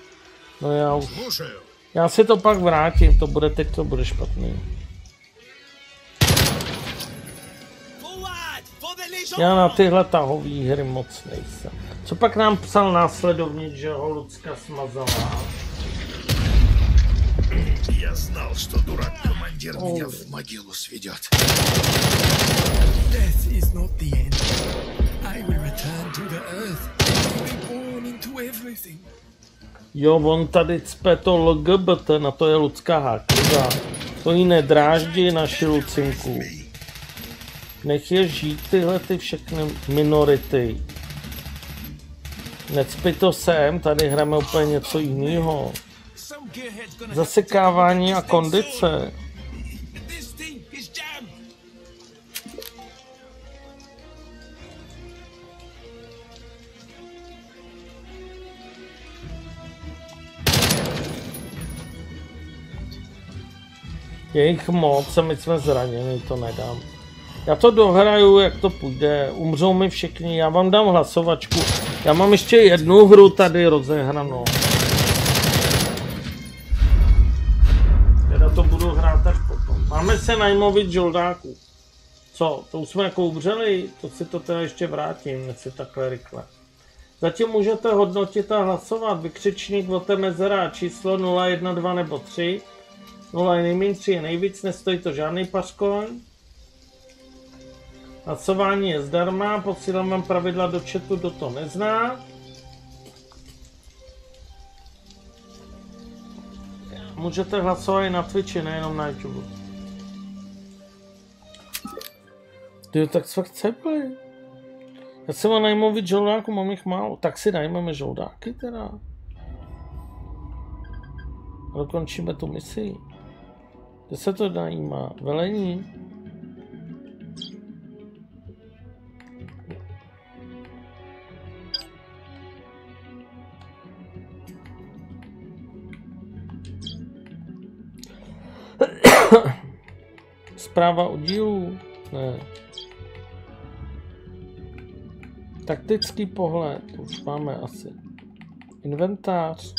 No já už. Слушаю. Já si to pak vrátím, to bude teď, to bude špatný. Forward for the Legion. Já na tyhle tahový hry moc nejsem. Co pak nám psal následovník, že ho Lucka smazala? Я знал, что дурак-командир меня в могилу сведет. Death is not the end. I will Jo, on tady cpe to LGBT, na to je Lucka Háková. To jí nedráždí naši Lucinku. Nech je žít tyhle ty všechny minority. Necpi to sem, tady hrajeme úplně něco jiného. Zasekávání a kondice. Je jich moc a my jsme zraněni, to nedám. Já to dohraju, jak to půjde. Umřou mi všichni, já vám dám hlasovačku. Já mám ještě jednu hru tady rozehranou. Teda to budu hrát až potom. Máme se najmovit žoldáků. Co, to už jsme jako umřeli? To si to teda ještě vrátím, nechci takhle rychle. Zatím můžete hodnotit a hlasovat. Vykřičník Votemezera číslo 0, 1, 2 nebo 3. 0 je nejméně 3 je nejvíc, nestojí to žádný pařkoň. Hlasování je zdarma, posílám vám pravidla do chatu, kdo to nezná. Můžete hlasovat i na Twitchi, nejenom na YouTube. Ty tak fakt cepli. Já se mám najmout žoldáků, mám jich málo. Tak si najmeme žoldáky teda. Dokončíme tu misi. Kde se to najímá? Velení? Zpráva o dílu? Ne. Taktický pohled, už máme asi. Inventář,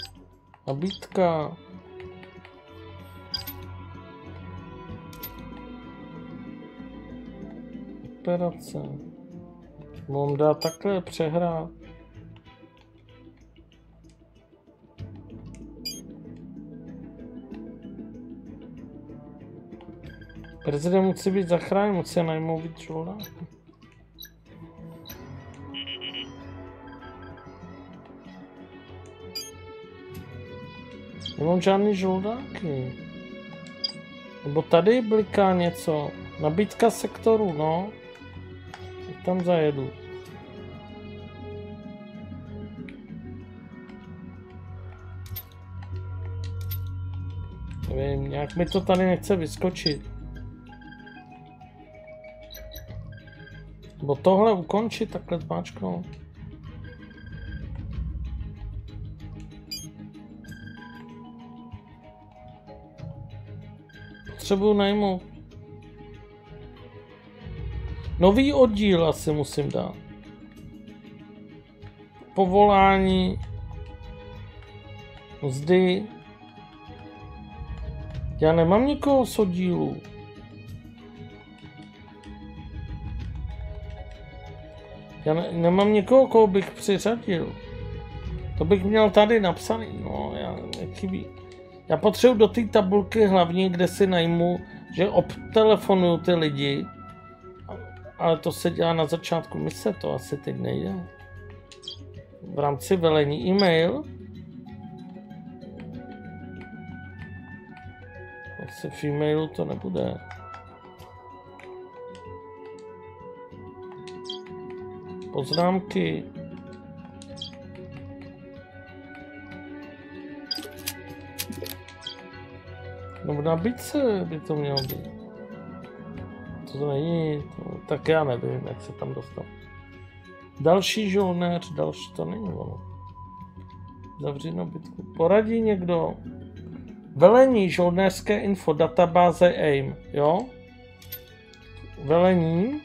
nabídka. Operace. Mám dát takhle přehrát. Prezident musí být zachráněn, musí najmout víc žoldáků. Nemám žádný žoldáky. Nebo tady bliká něco. Nabídka sektoru, no. Tam zajedu. Nevím, nějak mi to tady nechce vyskočit. Nebo tohle ukončit, takhle zmáčknout. Potřebuju najmout. Nový oddíl asi musím dát. Povolání. Mzdy. Já nemám nikoho z oddílu. Já ne, nemám někoho, koho bych přiřadil. To bych měl tady napsaný, no, já nechybí. Já potřebuji do té tabulky hlavní, kde si najmu, že obtelefonuju ty lidi, ale to se dělá na začátku mise, to asi teď nejde. V rámci velení e-mail. Asi v e-mailu to nebude. Poznámky. No v nabídce by to mělo být. To, to není, tak já nevím, jak se tam dostal. Další žolnéř, další to není ono. Zavřít nabídku. Poradí někdo? Velení žolnéřské info databáze AIM, jo? Velení.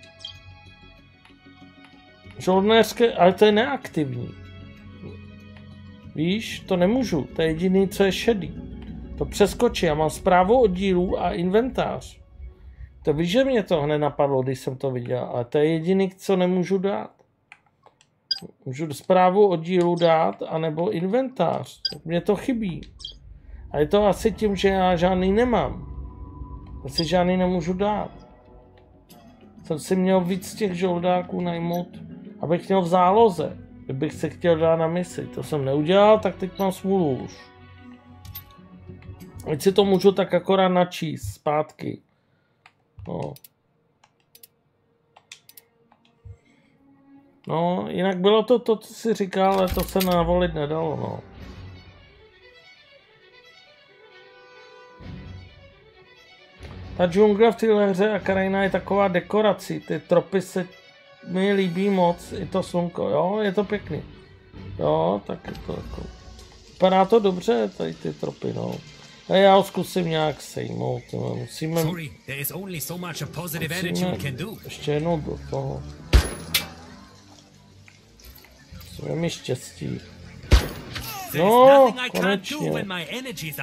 Žolnéřské, ale to je neaktivní. Víš, to nemůžu, to je jediný, co je šedý. To přeskočí, já mám zprávu oddílů a inventář. To víš, že mě to hned napadlo, když jsem to viděl, ale to je jediný, co nemůžu dát. Můžu zprávu oddílu dát, anebo inventář. Tak mě to chybí. A je to asi tím, že já žádný nemám. Asi žádný nemůžu dát. Jsem si měl víc těch žoldáků najmout, abych měl v záloze. Kdybych se chtěl dát na misi. To jsem neudělal, tak teď mám smůlu už. Teď si to můžu tak akorát načíst zpátky. No. No, jinak bylo to to, co jsi říkal, ale to se navolit nedalo, no. Ta džungla v téhle hře a krajina je taková dekorací. Ty tropy se mi líbí moc, i to slunko, jo, je to pěkný. Jo, tak je to jako... Vypadá to dobře, tady ty tropy, no. A já ho zkusím nějak sejmout, no. musíme... Sorry, there is only so much a positive attitude can do. Ještě jednou do toho. Musíme mi štěstí. No, konečně.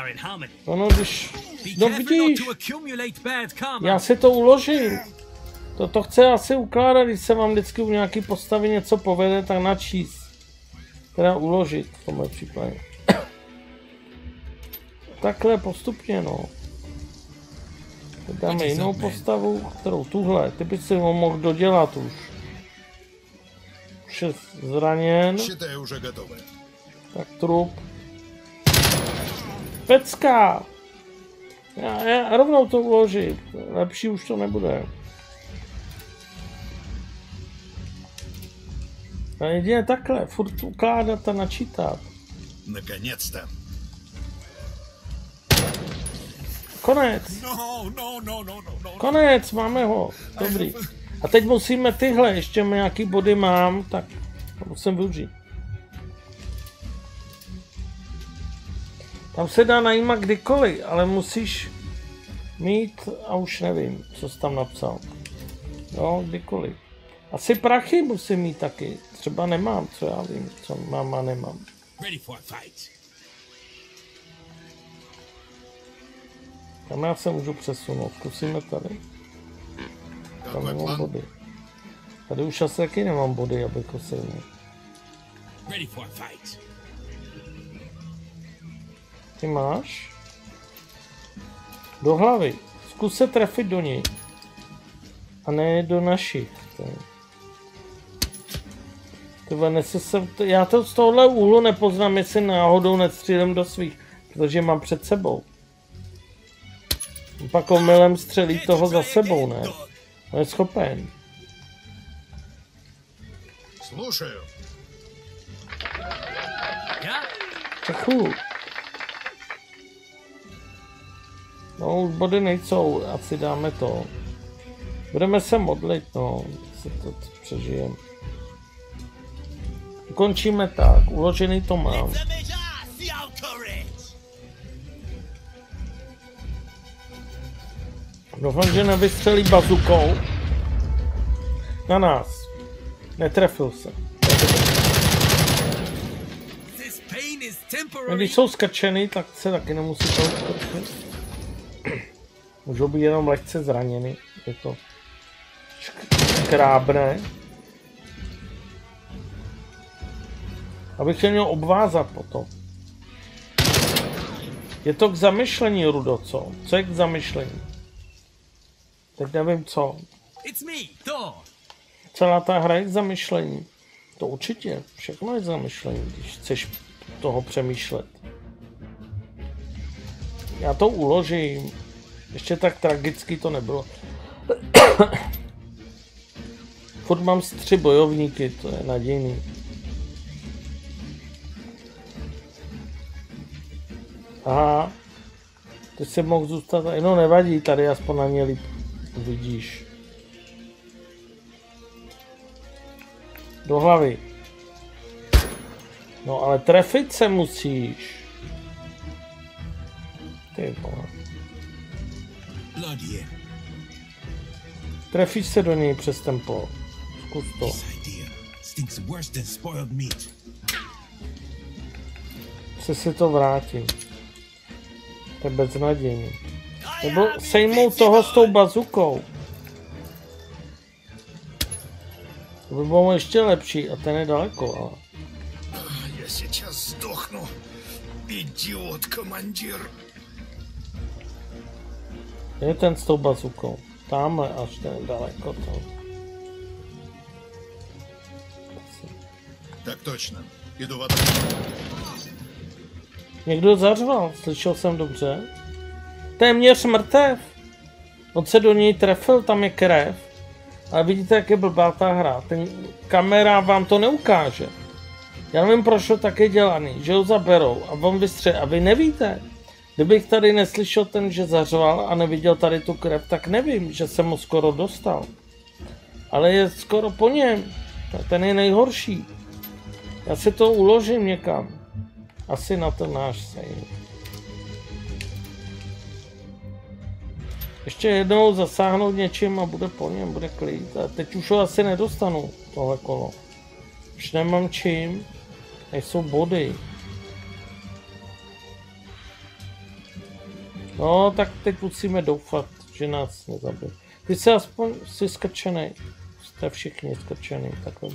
in harmony. Ono, když... No vidíš, to já si to uložím. To, to chce asi ukládat, když se vám vždycky u nějaký postavy něco povede, tak načíst. Teda uložit v tomhle případě takhle postupně, no. Dáme jinou postavu, kterou tuhle, ty by si ho mohl dodělat už. Už je zraněn. Tak trup. Pecka! Já, já rovnou to uložím, lepší už to nebude. A jedině takhle, furt ukládat a načítat. Nakonec tam. Konec, No, no, no, no, no, no. konec, máme ho. Dobrý. A teď musíme tyhle, ještě nějaký body mám, tak to musím využít. Tam se dá najímat kdykoliv, ale musíš mít, a už nevím, co jsi tam napsal. Jo, kdykoliv. Asi prachy musím mít taky. Třeba nemám, co já vím, co mám a nemám. Ready for a fight. Tam já se můžu přesunout? Zkusíme tady. Tam nemám plan. body. Tady už asi taky nemám body, aby kosil. Ready for a fight. Ty máš? Do hlavy. Zkus se trefit do něj. A ne do našich. Tyhle, nese se, já to z tohohle úhlu nepoznám, jestli náhodou nestřílím do svých, protože mám před sebou. Pak omylem střelí toho za sebou, ne? On je schopen. Слушаю. Я? No už body nejsou, a si dáme to. Budeme se modlit, no, se to přežijeme. Ukončíme tak, uložený to mám. Doufám, že nevystřelí bazukou. Na nás. Netrefil se. Když jsou skrčený, tak se taky nemusí to skrčit. Můžou být jenom lehce zraněny. Je to krábné. Abych se měl obvázat potom. Je to k zamyšlení, Rudo, co? Co je k zamyšlení? Teď nevím co. It's me, Thor. Celá ta hra je k zamyšlení. To určitě. Všechno je k zamyšlení, když chceš toho přemýšlet. Já to uložím. Ještě tak tragicky to nebylo. Furt mám z tři bojovníky, to je nadějný. Aha. Ty si mohl zůstat, no nevadí, tady aspoň na ně líp uvidíš. Do hlavy. No ale trefit se musíš. Ty vole. Trefíš se do něj přes ten plot. Zkus to. Se si to vrátím. To je beznadějný. Nebo sejmout toho s tou bazukou. To by bylo ještě lepší a ten je daleko, ale. Я сейчас сдохну. Идиот, командир. Je ten s tou bazukou. Tamhle až ten je daleko to. Так точно. Иду в атаку. Někdo zařval, slyšel jsem dobře. Téměř mrtev. On se do něj trefil, tam je krev. Ale vidíte, jak je blbá ta hra. Ten kamera vám to neukáže. Já nevím, proč to tak je dělaný, že ho zaberou a on vystře a vy nevíte. Kdybych tady neslyšel ten, že zařval a neviděl tady tu krev, tak nevím, že jsem ho skoro dostal. Ale je skoro po něm. Ten je nejhorší. Já si to uložím někam. Asi na ten náš save. Ještě jednou zasáhnout něčím a bude po něm, bude klid. A teď už ho asi nedostanu, tohle kolo. Už nemám čím. Nejsou body. No, tak teď musíme doufat, že nás nezabije. Ty jsi aspoň jsi skrčený. Jste všichni skrčený, takhle.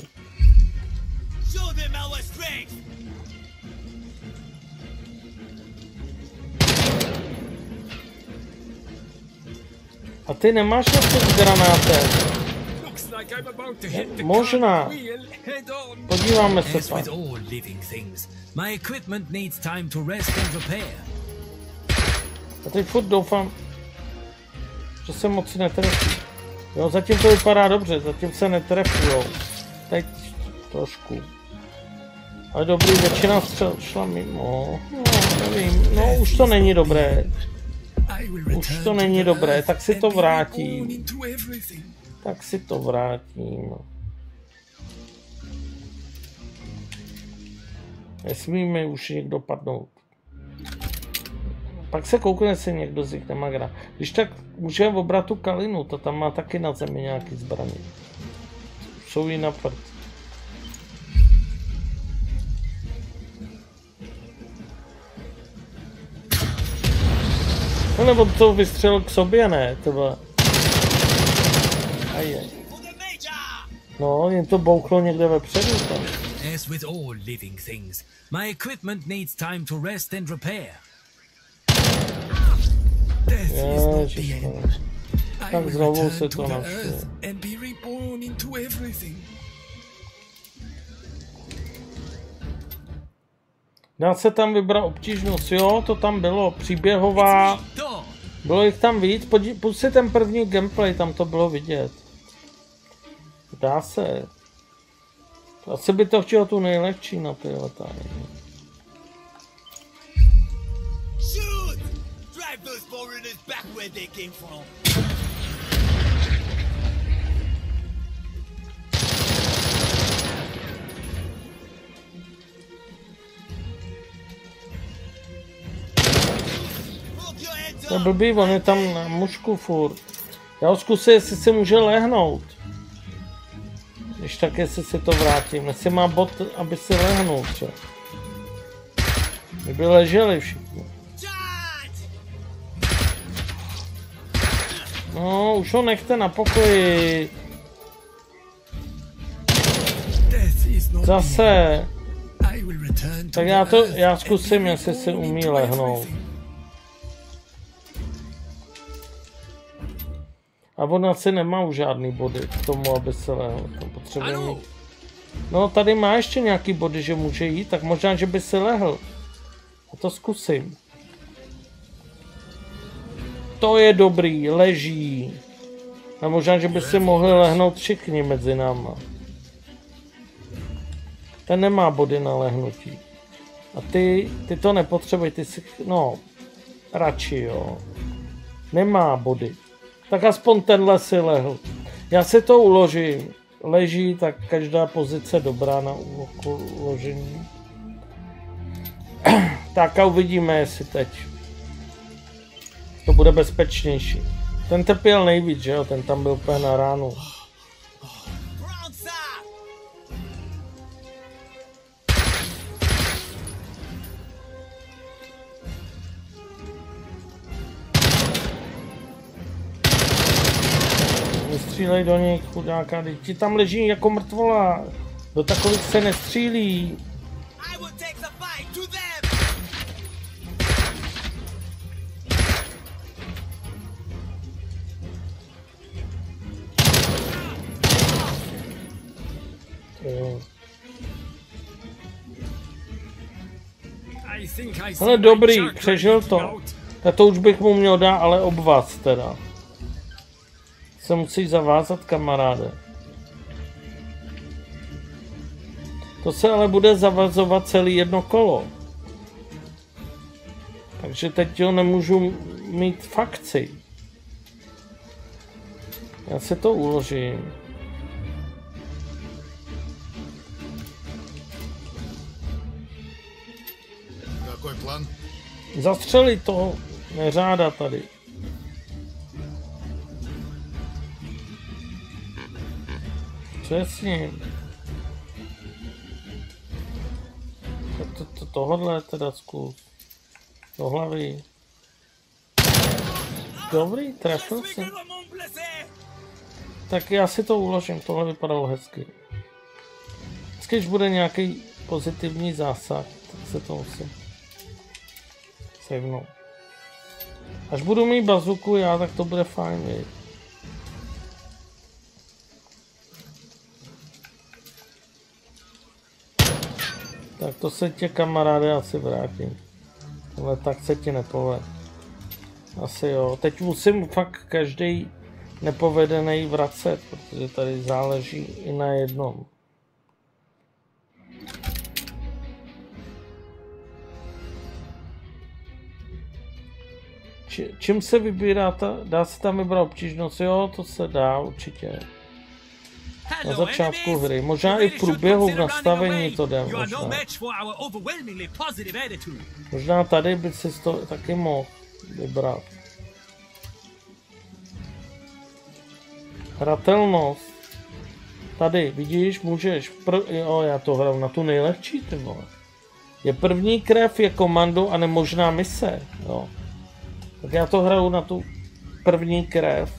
Show them our strength. A ty nemáš něco s granátem. Možná. Podíváme se repair. A teď furt doufám, že se moc netrefí. Jo, zatím to vypadá dobře, zatím se netrefujou. Teď trošku. Ale dobrý, většina střel šla mimo. No, nevím, no už to není dobré. Už to není dobré, tak si to vrátím. Tak si to vrátím. Nesmí mi už někdo padnout. Pak se koukne, jestli někdo z nich nemá gra. Když tak můžeme obrat tu Kalinu, to tam má taky na zemi nějaký zbraně. Jsou jí na prd. No nebo to vystřelil k sobě, ne? To bylo... A je. No, jen to bouchlo někde vepředu tam. As with all living things, my equipment needs time to rest and repair. Death is not the end. I Tak will znovu return se to to the našlo. earth and be reborn into everything. Dá se tam vybrat obtížnost, jo, to tam bylo, příběhová, bylo jich tam víc, pust si ten první gameplay, tam to bylo vidět. Dá se. Asi by to chtělo tu nejlehčí na ty letání. Shoot! drive those foreigners back where they came from. To je blbý, on je tam na mušku furt. Já ho zkusím, jestli se může lehnout. Když tak, jestli si to vrátím. Jestli má bod, aby si lehnul, čo? Kdyby leželi všichni. No, už ho nechte na pokoji. Zase. Tak já to, já zkusím, jestli si umí lehnout. A on asi nemá už žádný body k tomu, aby se lehl. To potřebuje mít. No tady má ještě nějaký body, že může jít, tak možná, že by si lehl. A to zkusím. To je dobrý, leží. A možná, že by si mohli lehnout všichni mezi náma. Ten nemá body na lehnutí. A ty, ty to nepotřebuj, ty si, no, radši jo. Nemá body. Tak aspoň tenhle si lehl. Já si to uložím. Leží, tak každá pozice dobrá na ulo- uložení. tak a uvidíme, jestli teď to bude bezpečnější. Ten trpěl nejvíc, že jo? Ten tam byl úplně na ránu. Nestřílej do něj, chudáka, teď ti tam leží jako mrtvola. Do takových se nestřílí. Ale dobrý, přežil to. A to už bych mu měl dát, ale obvaz teda se musíš zavázat, kamaráde. To se ale bude zavazovat celý jedno kolo. Takže teď ho nemůžu mít fakci. Já se to uložím. Jaký plán? Zastřelit to, neřáda tady. Ním? To, to, to, tohle teda zkus. Do hlavy. Dobrý, trefil jsem. Tak já si to uložím, tohle vypadalo hezky. Vždycky, když bude nějaký pozitivní zásah, tak se to musím savenout. Až budu mít bazuku já, tak to bude fajn, viď. Tak to se tě kamaráde asi vrátím. Ale tak se ti nepovede. Asi jo. Teď musím fakt každý nepovedený vracet, protože tady záleží i na jednom. Či, čím se vybírá ta, dá se tam vybrat obtížnost, jo, to se dá určitě. Na začátku hry, možná i v průběhu v nastavení to jde, no možná. Možná tady by si to taky mohl vybrat. Hratelnost. Tady, vidíš, můžeš, pr- jo, já to hraju na tu nejlehčí, ty vole. Je první krev, je komando a nemožná mise, jo. Tak já to hraju na tu první krev.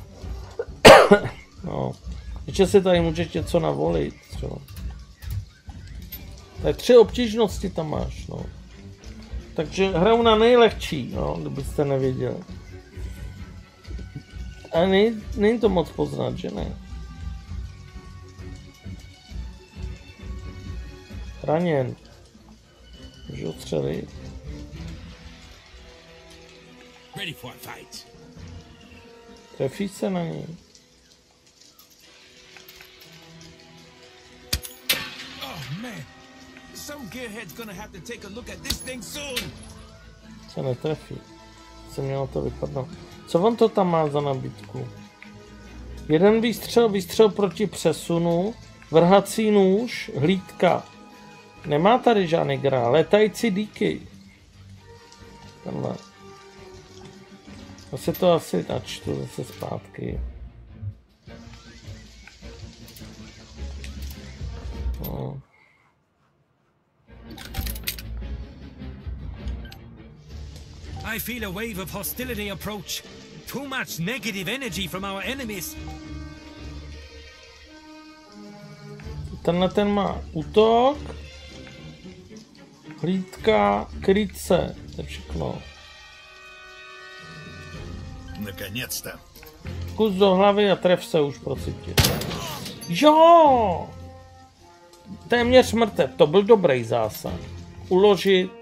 no. Ještě si tady můžeš něco navolit, třeba. Tak tři obtížnosti tam máš, no. Takže hraju na nejlehčí, no, kdybyste nevěděli. A není to moc poznat, že ne? Raněn. Můžu odstřelit. Ready for a fight. Trefí se na něj. Man, some gearhead's gonna have to take a look at this thing soon. Se netrefí. se mělo to vypadnout. Co on to tam má za nabídku? Jeden výstřel, výstřel proti přesunu, vrhací nůž, hlídka. Nemá tady žádný gra, letající díky. Tenhle. Asi to asi načtu zase zpátky. I feel a wave of hostility approach. Too much negative energy from our enemies. Tenhle ten má útok, hlídka, kryt se, to je všechno. Наконец-то. Kus do hlavy a tref se už, prosím tě. Jo! Téměř mrtev, to byl dobrý zásah. Uložit.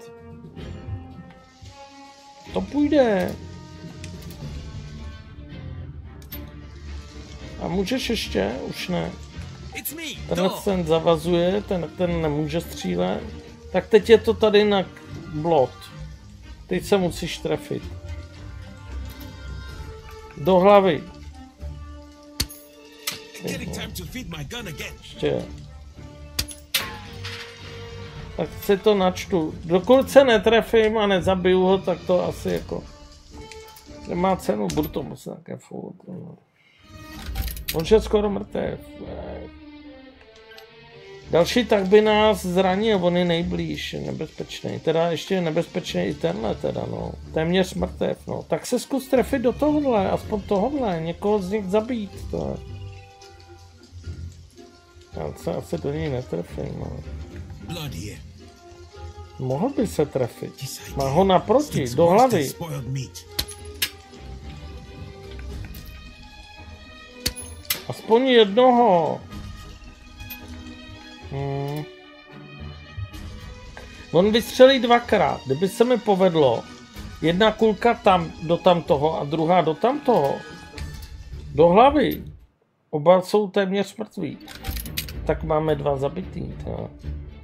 to půjde. A můžeš ještě? Už ne. Tenhle ten zavazuje, ten, ten nemůže střílet. Tak teď je to tady na blot. Teď se musíš trefit. Do hlavy. Ještě. Tak si to načtu. Dokud se netrefím a nezabiju ho, tak to asi jako... Nemá cenu, budu to muset také furt. no. On je skoro mrtev. ne. Další tak by nás zranil, on je nejblíž, nebezpečný. Teda ještě je nebezpečný i tenhle teda, no. Téměř mrtev, no. Tak se zkus trefit do tohohle, aspoň tohohle, někoho z nich zabít, to je. Já se asi do něj netrefím, no. Blood here. Mohl by se trefit. Má ho naproti, do hlavy. Aspoň jednoho. Hmm. On vystřelí dvakrát. Kdyby se mi povedlo, jedna kulka tam, do tamtoho a druhá do tamtoho, do hlavy, oba jsou téměř mrtví, tak máme dva zabitý. To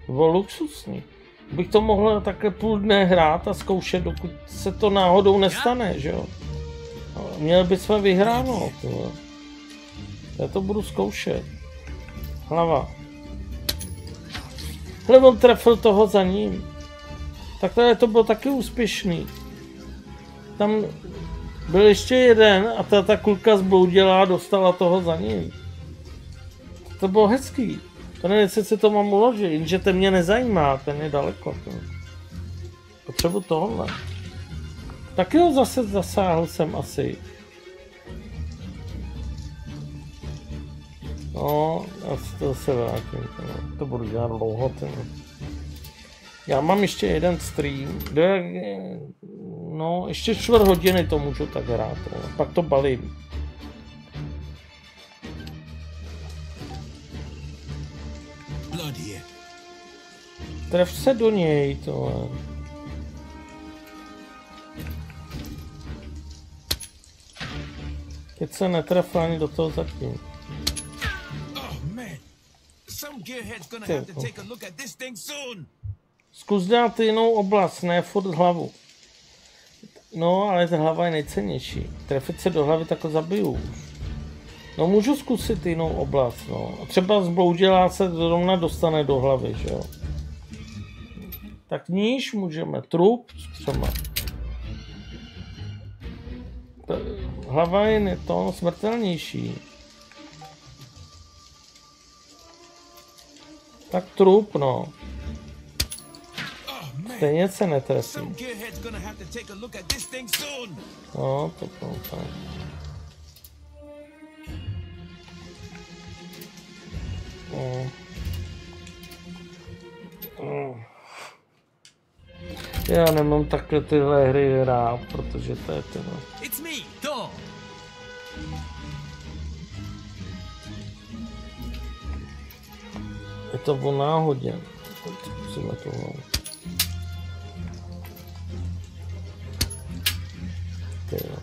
bylo luxusní. Bych to mohl také půl dne hrát a zkoušet, dokud se to náhodou nestane, že jo. Měli bychom vyhráno. Tohle. Já to budu zkoušet. Hlava. Hle, on trefil toho za ním. Takhle to bylo taky úspěšný. Tam byl ještě jeden a ta, ta kulka zbloudila a dostala toho za ním. To bylo hezký. To jestli si to mám uložit, jenže ten mě nezajímá, ten je daleko. To. Tohle. Taky ho zase zasáhl jsem asi. No, já to zase vrátím. To, to budu dělat dlouho. Ten. Já mám ještě jeden stream, kde, no, ještě čtvrt hodiny to můžu tak hrát, no. pak to balím. Tref se do něj, tohle. Teď se netrefil ani do toho zatím. Oh to. Zkus dát jinou oblast, ne furt hlavu. No, ale ta hlava je nejcennější. Trefit se do hlavy, tak ho zabiju. No, můžu zkusit jinou oblast, no. A třeba zbloudila se zrovna dostane do hlavy, že jo. Tak níž můžeme. Trup třeba. Hlava je to smrtelnější. Tak trup, no. Stejně se netrefí. No, to bylo tak. No. No. Já nemám takhle tyhle hry rád, protože to je to. It's me, Thor. Je to o náhodě. Zkusíme to. Ty jo.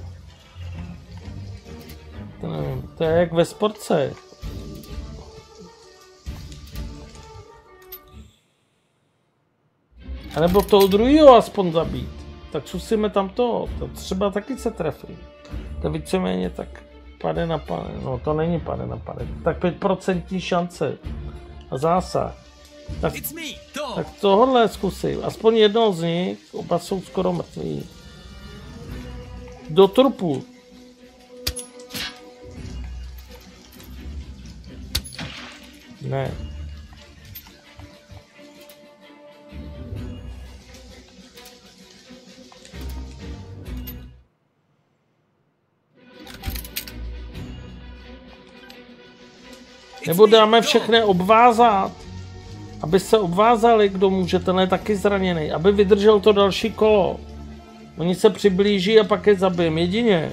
To nevím, to je jak ve sportce. A nebo toho druhého aspoň zabít. tak zkusíme tam to, to třeba taky se trefí. To víceméně tak pade na pade, no to není pade na pade, tak 5% šance a zásah. Tak, tak tohle zkusím, aspoň jednoho z nich, oba jsou skoro mrtví. Do trupu. Ne. Nebo dáme všechny obvázat. Aby se obvázali, kdo může, ten je taky zraněný. Aby vydržel to další kolo. Oni se přiblíží a pak je zabijem. Jedině.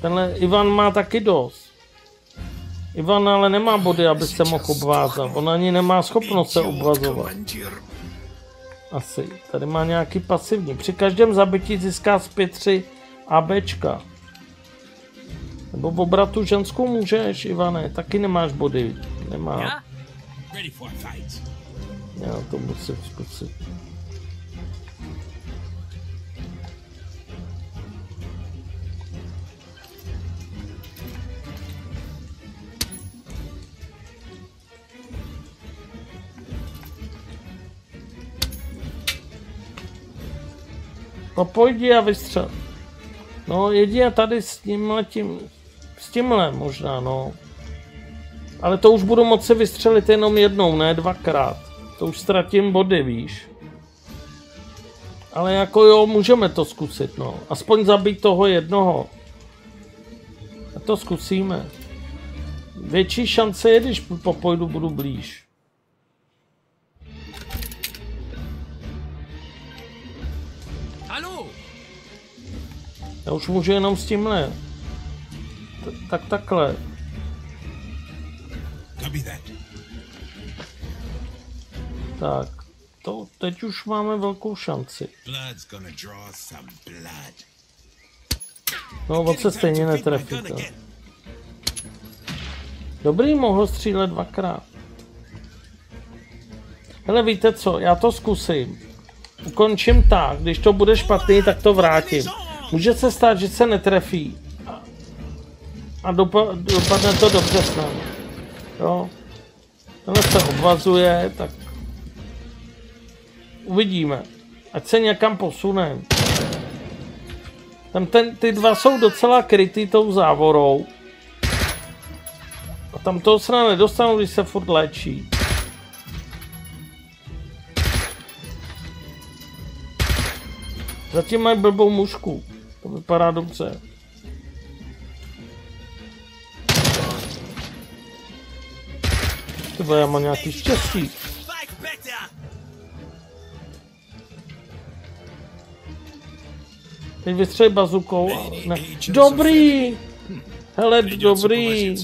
Tenhle Ivan má taky dost. Ivan ale nemá body, aby se mohl obvázat. On ani nemá schopnost se obvazovat. Asi. Tady má nějaký pasivní. Při každém zabití získá zpět 3 ABčka. Nebo v obratu ženskou můžeš, Ivane, taky nemáš body. Nemá. Já to musím zkusit. No pojdi a vystřel. No jedině tady s tím letím, s tímhle možná, no. Ale to už budu moci vystřelit jenom jednou, ne dvakrát. To už ztratím body, víš. Ale jako jo, můžeme to zkusit, no. Aspoň zabít toho jednoho. A to zkusíme. Větší šance je, když po pojdu budu blíž. Já už můžu jenom s tímhle. Tak takhle. Tak, to teď už máme velkou šanci. No, on se stejně netrefí. To. Dobrý, mohl střílet dvakrát. Hele, víte co, já to zkusím. Ukončím tak, když to bude špatný, tak to vrátím. Může se stát, že se netrefí. A dopa- dopadne to dobře s námi. Jo. Tenhle se obvazuje, tak uvidíme. Ať se někam posune. Tam ten, ty dva jsou docela krytý tou závorou. A tam toho se nedostanu, když se furt léčí. Zatím mají blbou mušku. To vypadá dobře. Chyba já mám nějaký štěstí. Teď vystřelí bazukou. Ne. Dobrý! Hele, dobrý.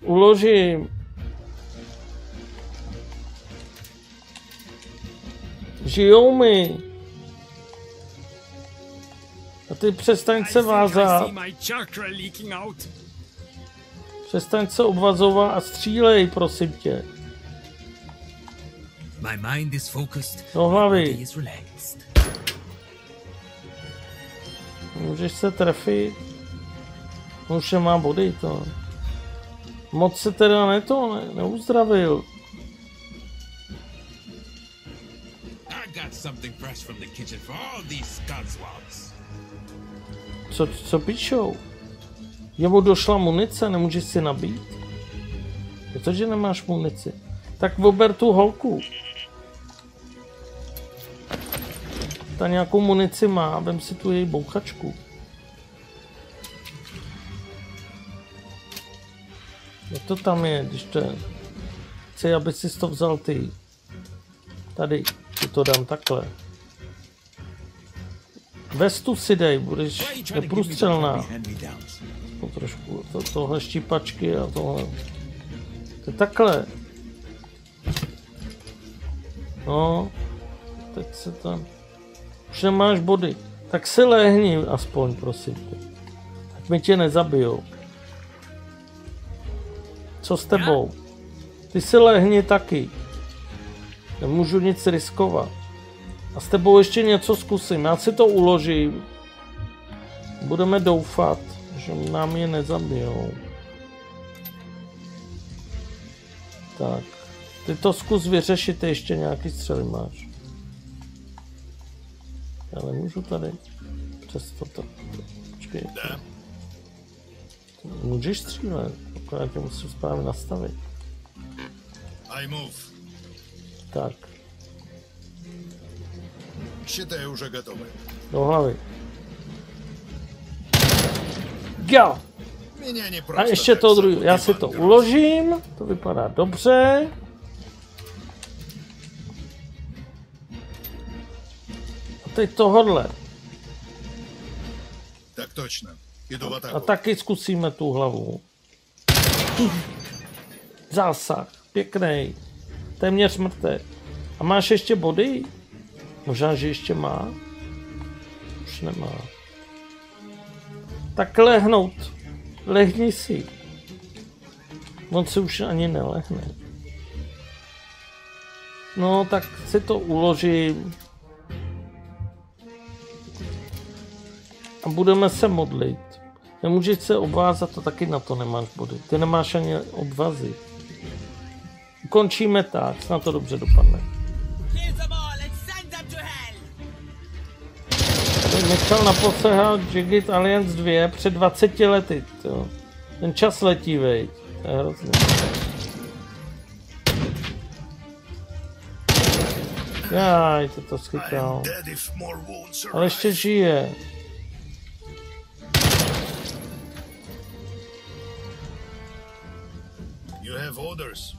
Uložím. Žijou mi. A ty přestaň se vázat. Přestaň se obvazovat a střílej, prosím tě. My mind is focused. Do hlavy. Můžeš se trefit. Už má body to. Moc se teda ne to ne, neuzdravil. Co, co píšou? Jemu došla munice, nemůžeš si nabít? Je to, že nemáš munici? Tak ober tu holku. Ta nějakou munici má, vem si tu její bouchačku. Jak to tam je, když to je? Chci, aby si to vzal ty. Tady, ti to dám takhle. Vestu si dej, budeš neprůstřelná. To trošku, to, tohle štípačky a tohle. To je takhle. No, teď se tam... Už nemáš body. Tak si lehni aspoň, prosím. Tak mi tě nezabijou. Co s tebou? Ty si lehni taky. Nemůžu nic riskovat. A s tebou ještě něco zkusím. Já si to uložím. Budeme doufat, že nám je nezabijou. Tak. Ty to zkus vyřešit, ty ještě nějaký střely máš. Já nemůžu tady. Přesto to. Počkej. Můžeš střílet, akorát tě musím správně nastavit. I move. Tak, Считай, уже готовы. do hlavy. Jo. A ještě to druhý. Já si to uložím. To vypadá dobře. A teď tohle. Tak točno. Jdu A taky zkusíme tu hlavu. Zásah. Pěkný. Téměř mrtvý. A máš ještě body? Možná, že ještě má? Už nemá. Tak lehnout. Lehni si. On si už ani nelehne. No, tak si to uložím. A budeme se modlit. Nemůžeš se obvázat, to taky na to nemáš body. Ty nemáš ani obvazy. Ukončíme tak, snad to dobře dopadne. Nechal naposled Jigit Alliance 2 před 20 lety. To. Ten čas letí, vej. To je hrozný. Jaj, to to schytal. Ale ještě žije.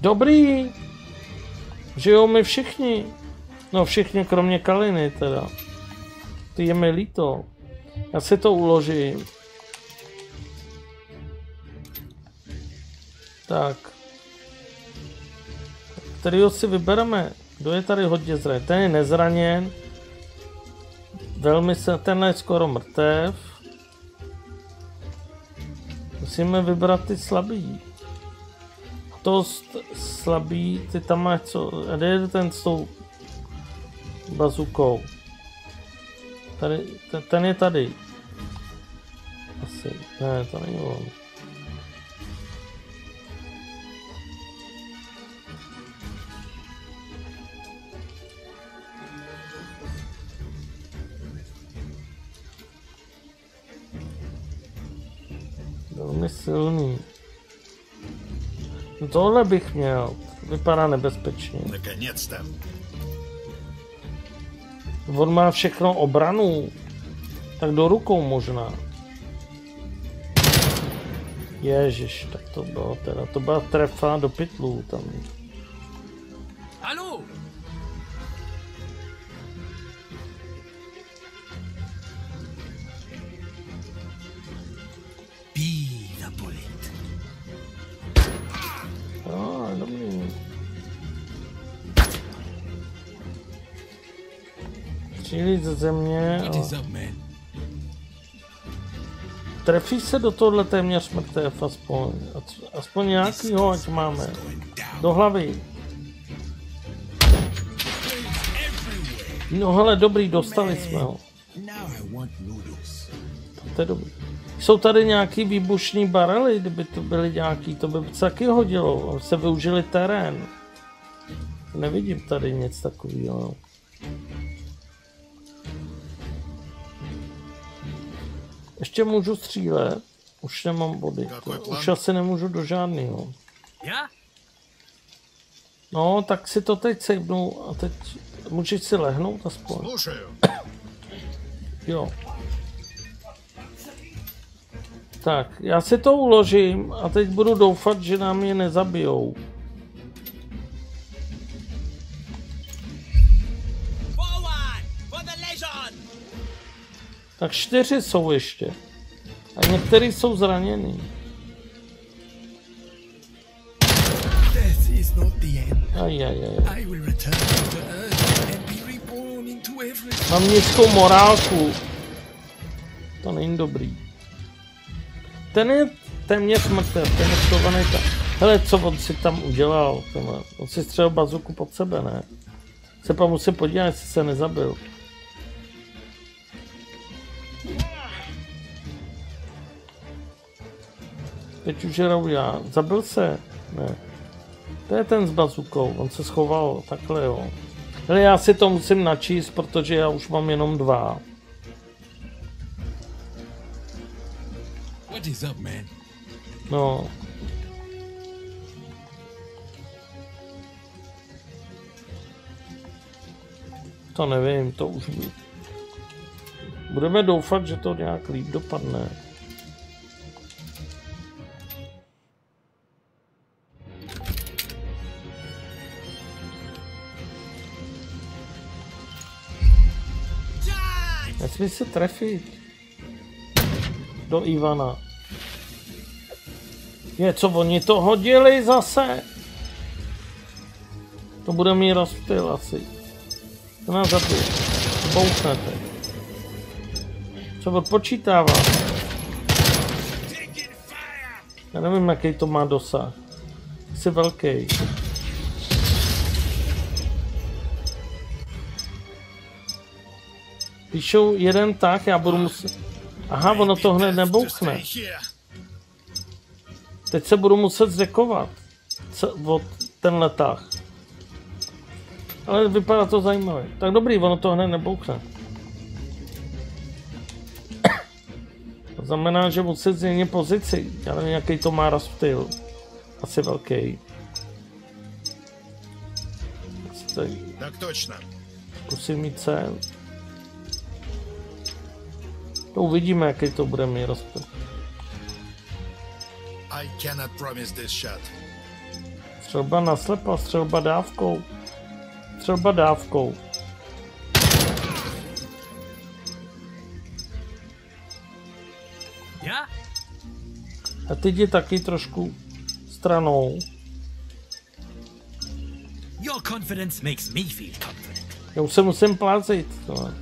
Dobrý. Žijou mi všichni. No všichni kromě Kaliny teda. Ty je mi líto. Já si to uložím. Tak. Kterýho si vybereme? Kdo je tady hodně zraněn? Ten je nezraněn. Velmi se, tenhle je skoro mrtev. Musíme vybrat ty slabý. To slabý, ty tam máš co? A kde je ten s tou bazukou? Tady, ten, ten je tady. Asi, ne, to není on. Velmi silný. No tohle bych měl. Vypadá nebezpečně. Наконец-то. On má všechno obranu. Tak do rukou možná. Ježiš, tak to bylo teda, to byla trefa do pytlů tam. Země a trefí se do tohle téměř mrtev aspoň. As- Aspoň nějakýho, ať máme. Do hlavy. No hele, dobrý, dostali jsme ho. To je dobrý. Jsou tady nějaký výbušní barely, kdyby to byly nějaký, to by se taky hodilo, aby se využili terén. Nevidím tady nic takového. Ještě můžu střílet. Už nemám body. Už asi nemůžu do žádného. No, tak si to teď sejbnu a teď můžeš si lehnout aspoň. Jo. Tak, já si to uložím a teď budu doufat, že nám je nezabijou. Tak čtyři jsou ještě. A některý jsou zraněný. Death is not the end. Aj, aj, aj. I will return to the earth and be reborn into everything. Mám nízkou morálku. To není dobrý. Ten je téměř mrtev, ten je schovaný tam. Hele, co on si tam udělal? Tenhle. On si střelil bazuku pod sebe, ne? Se pak musím podívat, jestli se nezabil. Teď už žerou já. Zabil se? Ne. To je ten s bazukou, on se schoval, takhle jo. Ale já si to musím načíst, protože já už mám jenom dva. What is up, man? No. To nevím, to už. Budeme doufat, že to nějak líp dopadne. Nesmí se trefit. Do Ivana. Je, co oni to hodili zase? To bude mít rozptyl asi. To nás zabije. Bouchnete. Co odpočítává? Já nevím, jaký to má dosah. Jsi velký. Píšou jeden tak, já budu muset... Aha, ono to hned nebouchne. Teď se budu muset zdekovat. Co, od tenhle tah. Ale vypadá to zajímavě. Tak dobrý, ono to hned nebouchne. Znamená, že musí změnit pozici. Já nevím, jaký to má rozptyl. Asi velký. Tak točno. Zkusím mít sem. To uvidíme, jaký to bude mít rozptyl. I cannot promise this shot. Střelba naslepa, střelba dávkou. Střelba dávkou. A teď je taky trošku stranou. Your confidence makes me feel confident. Já už se musím plázit. No.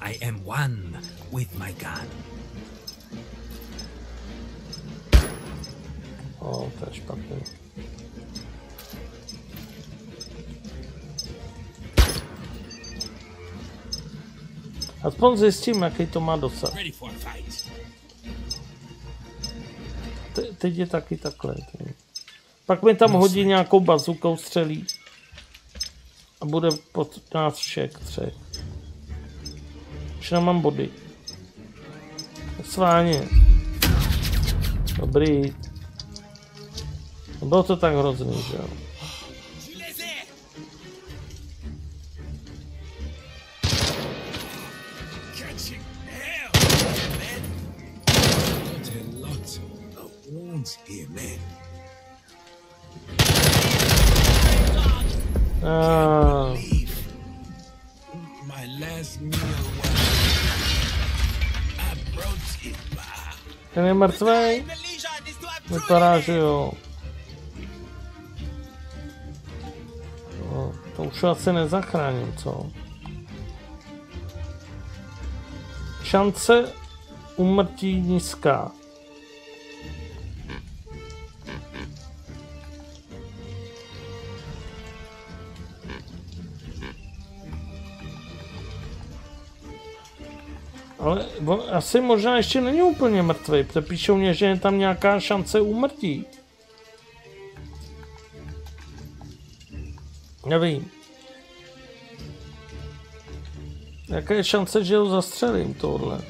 I am one with my gun. O, to je špatný. Aspoň zjistím, jaký to má dosah. Te- teď je taky takhle. Pak mi tam hodí nějakou bazukou střelí. A bude pod nás všech třech. Už nemám body. Sváně. Dobrý. Bylo to tak hrozný, že jo. Wounds here, man. Ah, My last meal ten je mrtvej? Vypadá, že jo. No, to už asi nezachráním, co? Šance umrtí nízká. Ale on asi možná ještě není úplně mrtvý, protože píšou mě, že je tam nějaká šance úmrtí. Nevím. Jaká je šance, že ho zastřelím tohle?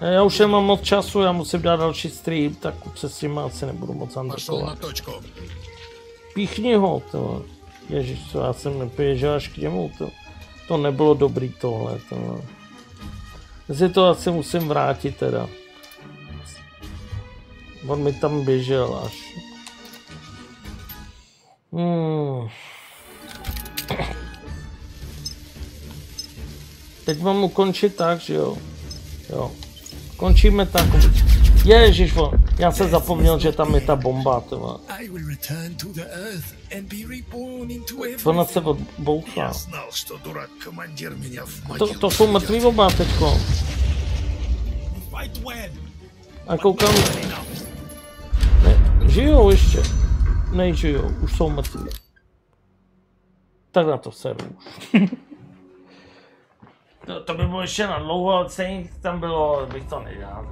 Já už nemám moc času, já musím dát další stream, tak se s tím asi nebudu moc handrkovat. Píchni ho, tohle. Ježiš, co já jsem nepěžel až k němu, to. To nebylo dobrý tohle, to. Si to asi musím vrátit teda. On mi tam běžel až. Hmm. Teď mám ukončit tak, že jo? Jo. Končíme tak. Ježíš, já jsem zapomněl, že tam je ta bomba, tyva. To nad bouchá. To, to jsou mrtvý bomba teďko. A koukám... Ne, žijou ještě. Nežijou, už jsou mrtví. Tak na to seru. to, to by bylo ještě na dlouho, ale tam bylo, bych to nedělal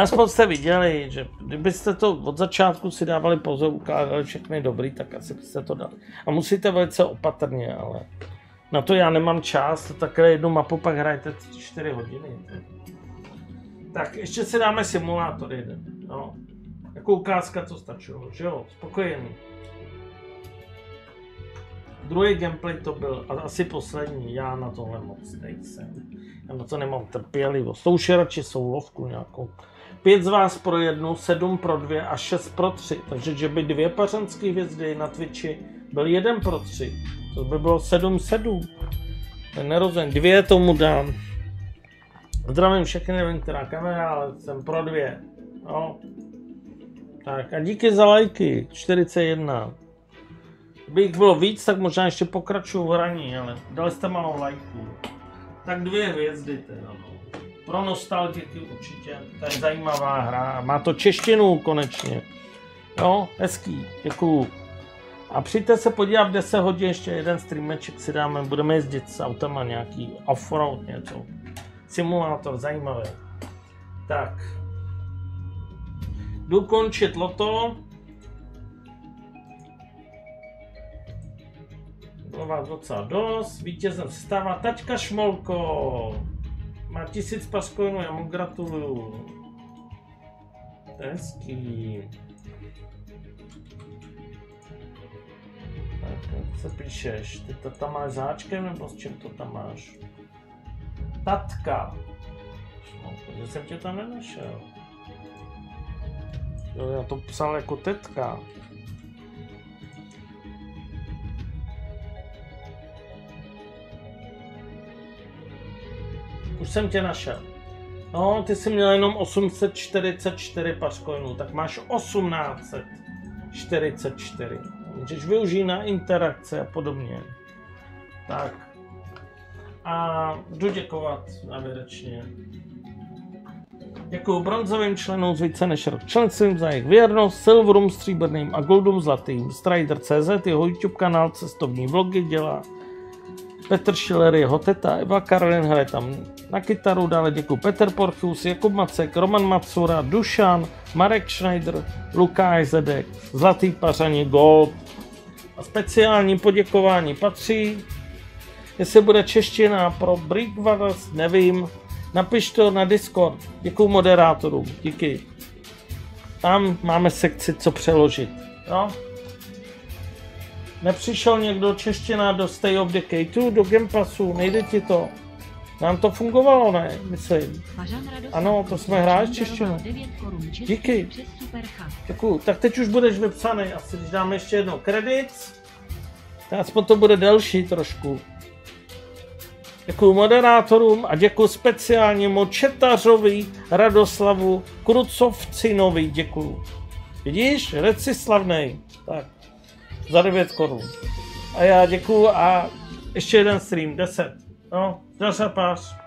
aspoň jste viděli, že kdybyste to od začátku si dávali pozor, ukázali všechny dobrý, tak asi byste to dali. A musíte velice opatrně, ale na to já nemám čas, to takhle jednu mapu pak hrajete 4 hodiny. Tak ještě si dáme simulátor jeden, no. Jako ukázka to stačilo, že jo, spokojený. Druhý gameplay to byl a asi poslední, já na tohle moc nejsem. Já na to nemám trpělivost. To už je radši soulovku nějakou. Pět z vás pro jednu, sedm pro dvě a šest pro tři. Takže že by dvě pařanské hvězdy na Twitchi byl jeden pro tři. To by bylo sedm sedm. Nerozumím, dvě tomu dám. Zdravím všechny, nevím, která kamera, ale jsem pro dvě. No. Tak a díky za lajky, 41. Kdyby jich bylo víc, tak možná ještě pokračuju v hraní, ale dali jste malou lajku. Tak dvě hvězdy teda, no. Pro nostalgiky určitě, to je zajímavá hra. Má to češtinu konečně. Jo, hezký, děkuju. A přijďte se podívat v 10 hodin, ještě jeden streameček si dáme, budeme jezdit s autama nějaký offroad něco. Simulátor, zajímavé. Tak. Jdu končit loto. Bylo vás docela dost. Vítězem stává Taťka Šmolko. Má tisíc paskojnů, já mu gratuluju. To je hezký. Tak, se píšeš? Ty to tam máš záčkem nebo s čím to tam máš? Tatka. Šmolko, že jsem tě tam nenašel. Jo, já to psal jako tetka. Už jsem tě našel. No, ty jsi měl jenom 844 pašcoinů, tak máš 1844. Můžeš využít na interakce a podobně. Tak. A jdu děkovat závěrečně. Děkuji bronzovým členům z více než rok členstvím za jejich věrnost, silverům stříbrným a goldům zlatým. Strider.cz, jeho YouTube kanál Cestovní vlogy dělá. Petr Schiller, jeho teta, Eva Karolin hraje tam na kytaru, dále děkuji Petr Porchus, Jakub Macek, Roman Macura, Dušan, Marek Schneider, Lukáš Zedek, Zlatý pařaní Gold. A speciální poděkování patří, jestli bude čeština pro Brickbusters, nevím, napiš to na Discord. Děkuji moderátorům, díky. Tam máme sekci, co přeložit. Jo? Nepřišel někdo čeština do Stay of Decay 2, do Game Passu, nejde ti to. Nám to fungovalo, ne? Myslím. Ano, to jsme hráli češtinu. Díky. Děkuju. Tak teď už budeš vypsaný, asi když dáme ještě jedno kredit. Tak aspoň to bude delší trošku. Děkuji moderátorům a děkuji speciálnímu Četařovi Radoslavu Krucovcinovi. Děkuji. Vidíš? Reci slavnej. Tak. Za 9 korun. A já děkuji a ještě jeden stream, 10. No, zase pář.